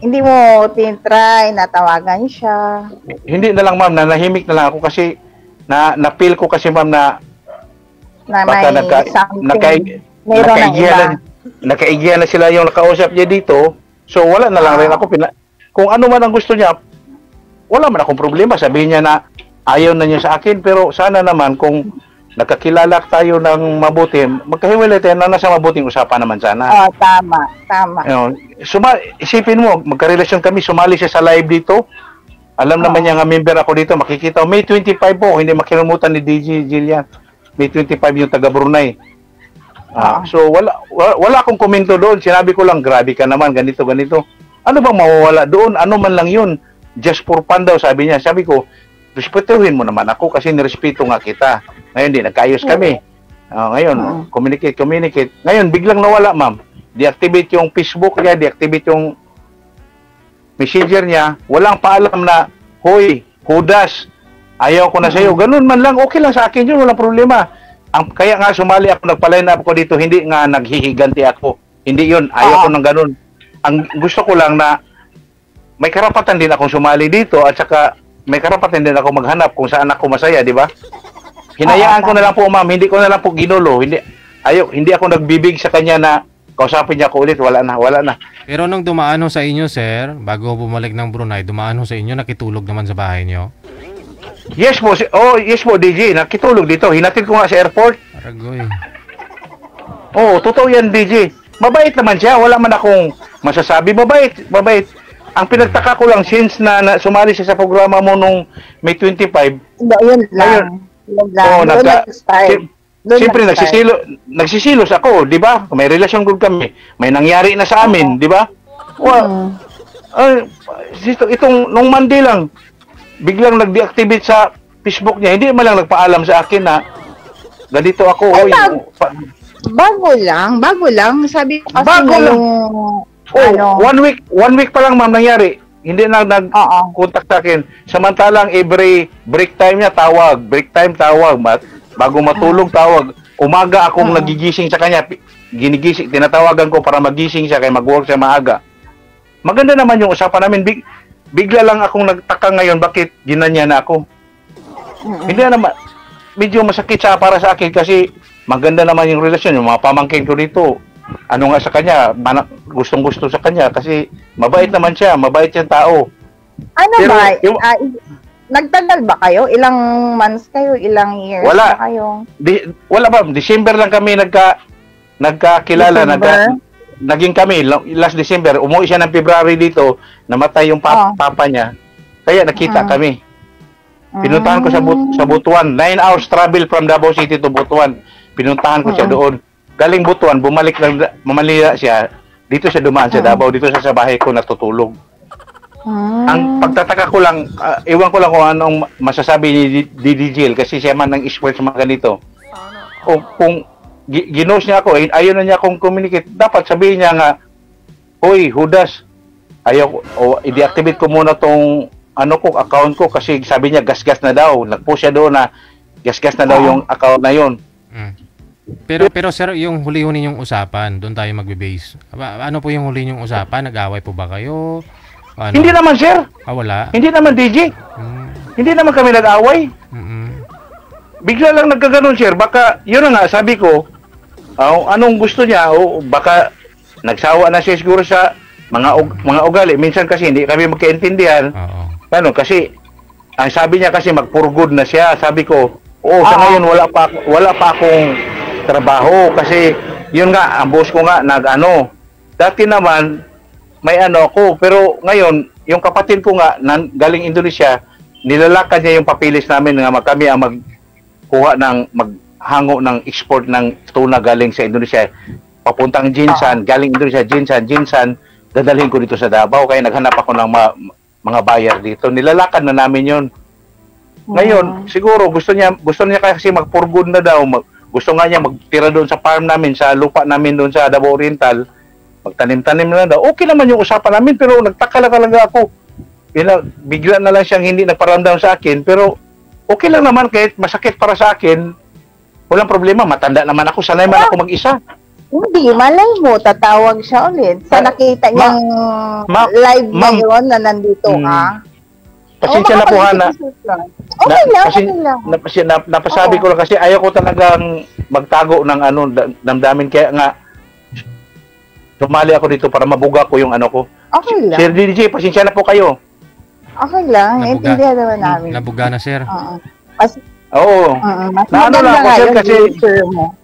hindi mo tintry, natawagan siya. hindi na lang ma'am, nanahimik na lang ako kasi na na-feel ko kasi ma'am na Na may nagka, something. Meron iba. na, nakaigiya na sila yung nakausap niya dito. So wala na lang Ah. rin ako. Pina, kung ano man ang gusto niya, wala man akong problema. Sabihin niya na ayaw na niya sa akin. Pero sana naman kung nakakilala tayo ng mabuti, magkahiwalay tayo na nasa mabuting usapan naman sana. Oh, tama, tama. Ano, suma, isipin mo, magkarelasyon kami, sumali siya sa live dito. Alam naman niya nga member ako dito, makikita. May 25 po, hindi makilimutan ni DJ Jillian. May 25 yung taga Brunei. Ah, so wala, wala wala akong komento doon. Sinabi ko lang, grabe ka naman, ganito, ganito. Ano bang mawawala doon? Ano man lang yun? Just for fun daw, sabi niya. Sabi ko, respetuhin mo naman ako kasi nirespeto nga kita. Ngayon di, nagkaayos kami. Ah, ngayon, communicate, communicate. Ngayon, biglang nawala, ma'am. Deactivate yung Facebook niya, deactivate yung messenger niya. Walang paalam na, Hoy, Hudas, ayaw ko na sa iyo. Ganun man lang, okay lang sa akin yun, walang problema. Ang, kaya nga sumali ako, nagpa-line up ko dito, hindi nga naghihiganti ako. Hindi yun, ayaw ko ng ganun. Ang gusto ko lang na may karapatan din akong sumali dito at saka may karapatan din ako maghanap kung saan ako masaya, di ba? Hinayaan ko na lang po, ma'am. Hindi ko na lang po ginulo. Hindi, ayo, hindi ako nagbibig sa kanya na kausapin niya ako ulit. Wala na, wala na. Pero nung dumaan ho sa inyo, sir, bago bumalik ng Brunei, dumaan ho sa inyo, nakitulog naman sa bahay niyo? Yes po, si- oh, yes po, DJ. Nakitulog dito. Hinatid ko nga sa airport. Aragoy. Oo, totoo yan, DJ. Mabait naman siya. Wala man akong masasabi. Mabait, mabait. Ang pinagtaka ko lang, since na, na sumali siya sa programa mo nung May 25, Hindi, yun lang. Yun lang. Oo, Doon nagka, si- Siyempre, nagsisilo, nagsisilos ako, di ba? May relasyon good kami. May nangyari na sa amin, di ba? Wa, ay, ito, itong, nung Monday lang, biglang nag-deactivate sa Facebook niya. Hindi man lang nagpaalam sa akin na ganito ako. Ay, oy, bag- pa- Bago lang, bago lang. Sabi ko kasi Bago lang. Oh, ano, one week, one week pa lang ma'am nangyari. Hindi na nag-contact sa akin. Samantalang every break time niya tawag, break time tawag, mat, bago matulog tawag. Umaga akong nagigising sa kanya, ginigising, tinatawagan ko para magising siya kaya mag-work siya maaga. Maganda naman yung usapan namin. Big, bigla lang akong nagtaka ngayon bakit ginanya na ako. Hindi na naman, medyo masakit sa para sa akin kasi maganda naman yung relasyon, yung mga pamangkin ko dito. Ano nga sa kanya, mana, gustong gusto sa kanya kasi mabait naman siya, mabait siyang tao. ano Pero ba, yung- i- nagtagal ba kayo? Ilang months kayo? Ilang years Wala. ba kayo? Di, wala ba, December lang kami nagka nagkakilala, December? nagka, naging kami la- last December. Umuwi siya ng February dito, namatay yung pa- papa niya. Kaya nakita Mm. kami. Pinuntahan ko sa But- sa Butuan. Nine hours travel from Davao City to Butuan. Pinuntahan ko siya Mm. doon. Galing Butuan, bumalik lang Manila siya. Dito siya dumaan sa Davao, dito siya sa bahay ko natutulog. Ang pagtataka ko lang, ah, ewan ko lang kung anong masasabi ni D- Didi Jill kasi siya man ng expert sa mga ganito. Kung, kung gi- ginos niya ako, ayaw na niya akong communicate, dapat sabihin niya nga, Hoy, Hudas, ayaw ko, o i-deactivate ko muna tong ano ko, account ko kasi sabi niya gas-gas na daw. Nag-post siya doon na gas-gas na daw yung account na yon. Pero pero sir, yung huli-huli yung usapan, doon tayo magbe-base. Ano po yung huli yung usapan? Nag-away po ba kayo? Ano? Hindi naman, sir. Ah, wala. Hindi naman, DJ. Hindi naman kami nag-away. Bigla lang nagkaganon, sir. Baka, yun na nga, sabi ko, ah, anong gusto niya, o baka nagsawa na siya siguro sa mga ug- mga ugali. Minsan kasi hindi kami magkaintindihan. Ano, kasi ang sabi niya kasi magpurgod na siya. Sabi ko, oo, sa ngayon wala pa wala pa akong trabaho kasi yun nga, ang boss ko nga nag ano. Dati naman may ano ako, pero ngayon yung kapatid ko nga nan, galing Indonesia, nilalakad niya yung papilis namin nga kami ang magkuha ng maghango ng export ng tuna galing sa Indonesia papuntang Jinsan, galing Indonesia, Jinsan, Jinsan, dadalhin ko dito sa Davao kaya naghanap ako ng ma- mga buyer dito. Nilalakad na namin 'yon. Ngayon, siguro gusto niya gusto niya kasi magpurgod na daw. Mag, gusto nga niya magtira doon sa farm namin, sa lupa namin doon sa Davao Oriental. Magtanim-tanim na daw. Okay naman yung usapan namin pero nagtaka lang talaga ako. Bigla, bigla na lang siyang hindi nagparamdam sa akin pero okay lang naman kahit masakit para sa akin. Walang problema, matanda naman ako, sanay man ako mag-isa. Hindi, malay mo, tatawag siya ulit. Sa nakita niyang ma- live ma'am. ngayon na nandito Hmm. ka. Pasensya na po ha na, makapag-isip lang. Okay na- lang, okay lang. napasi, nap, napasabi ko lang kasi ayaw ko talagang magtago ng ano da- damdamin kaya nga sumali ako dito para mabuga ko yung ano ko. Okay lang. Sir DJ, pasensya na po kayo. Okay lang, naiintindihan naman namin. Nabuga na sir. Oo. Mas, Oo. Oo, mas Na ano lang ako, sir, kasi picture mo.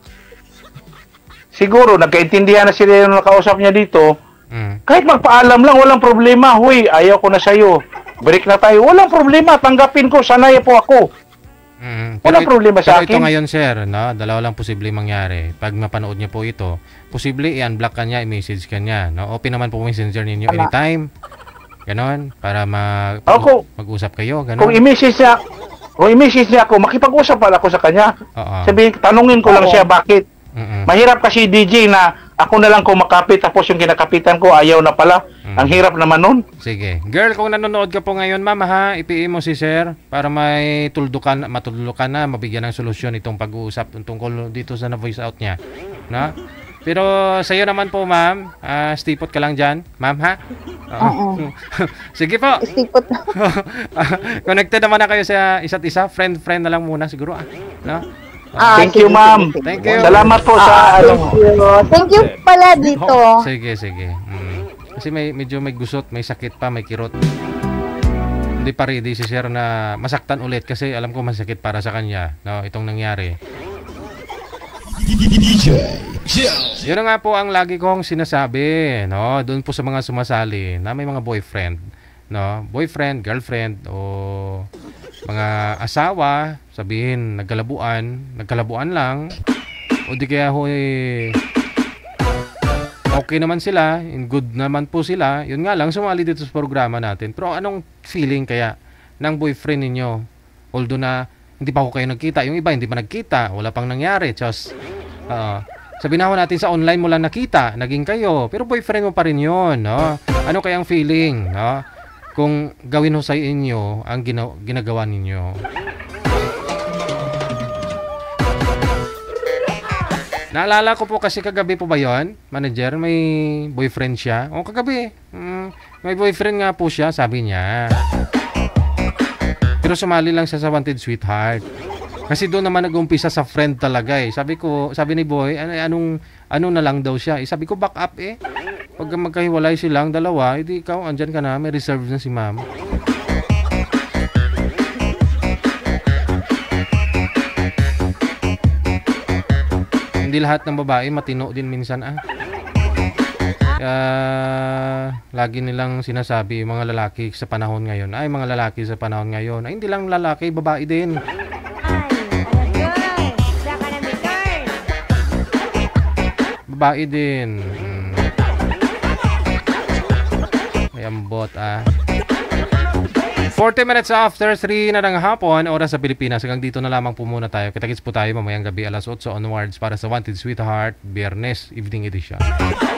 siguro nagkaintindihan na sila yung nakausap niya dito. Kahit magpaalam lang, walang problema. Huy, ayaw ko na sa'yo. Break na tayo. Walang problema. Tanggapin ko. Sanay po ako. Mm, Walang it- problema sa pero ito akin. ngayon, sir, no? dalawa lang posible mangyari. Pag mapanood niyo po ito, posible i-unblock ka niya, i-message ka niya. No? Open naman po messenger ninyo Tama. anytime. Ganon, para mag, Ako, mag-usap kayo. Ganon. kung i-message niya, kung i-message niya ako, makipag-usap pala ako sa kanya. Oo. Sabihin, tanungin ko lang Oo. siya bakit. Mm-mm. Mahirap kasi DJ na ako na lang kumakapit tapos yung kinakapitan ko ayaw na pala. Mm. Ang hirap naman nun. Sige. Girl, kung nanonood ka po ngayon, ma'am, ha, ipiin mo si sir para may tuldukan, matuldukan na, mabigyan ng solusyon itong pag-uusap tungkol dito sa na-voice out niya. No? Pero sa iyo naman po, ma'am, ah, stipot ka lang dyan. Ma'am, ha? Oo. Sige po. Stipot Connected naman na kayo sa isa't isa. Friend-friend na lang muna siguro. Ah. No? Ah, Thank you, ma'am. Thank you. Salamat po Ah, sa ano. thank you. Thank you pala dito. Sige, sige. Mm. Kasi may medyo may gusot, may sakit pa, may kirot. Hindi pa ready si Sir na masaktan ulit kasi alam ko masakit para sa kanya, no, itong nangyari. Yun nga po ang lagi kong sinasabi, no, doon po sa mga sumasali na may mga boyfriend, no, boyfriend, girlfriend o mga asawa, sabihin, nagkalabuan, nagkalabuan lang, o di kaya ho eh, okay naman sila, in good naman po sila, yun nga lang, sumali dito sa programa natin. Pero anong feeling kaya ng boyfriend ninyo? Although na hindi pa ako kayo nagkita, yung iba hindi pa nagkita, wala pang nangyari, just, uh, sabihin na natin sa online mo lang nakita, naging kayo, pero boyfriend mo pa rin yun, no? Ano kayang feeling, no? Kung gawin ho sa inyo ang gina- ginagawa ninyo. Naalala ko po kasi kagabi po ba yon manager, may boyfriend siya. O kagabi, mm, may boyfriend nga po siya, sabi niya. Pero sumali lang siya sa Wanted Sweetheart. Kasi doon naman nag-umpisa sa friend talaga eh. Sabi ko, sabi ni Boy, ano, anong, ano na lang daw siya. Eh, sabi ko, back up eh. Pag magkahiwalay silang dalawa, edi ikaw, andyan ka na, may reserve na si ma'am. Hindi lahat ng babae matino din minsan ah. Kaya lagi nilang sinasabi mga lalaki sa panahon ngayon. Ay, mga lalaki sa panahon ngayon. Ay, hindi lang lalaki, babae din. Babae din. May ambot ah. 40 minutes after 3 na ng hapon, oras sa Pilipinas. Hanggang dito na lamang po muna tayo. Kita-kits po tayo mamayang gabi alas 8 onwards para sa Wanted Sweetheart, Biyernes Evening Edition.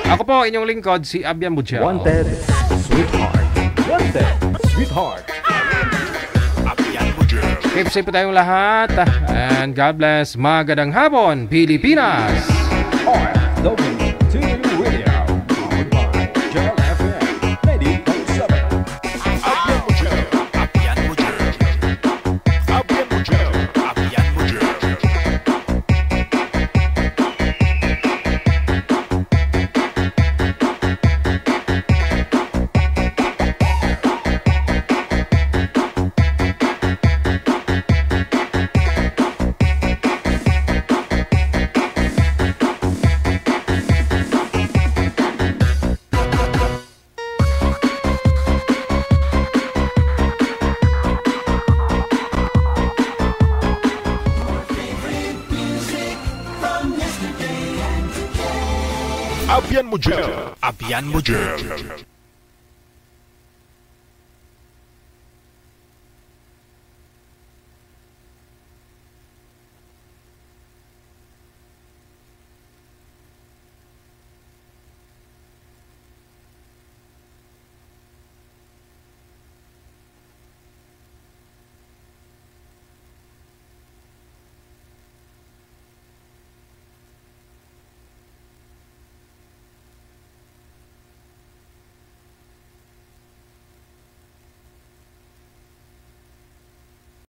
Ako po, inyong lingkod, si Abian Bujel. Wanted Sweetheart. Wanted Sweetheart. Keep safe po tayong lahat. And God bless. Magandang hapon, Pilipinas! RFW Abian mo dyan. Abian mo dyan.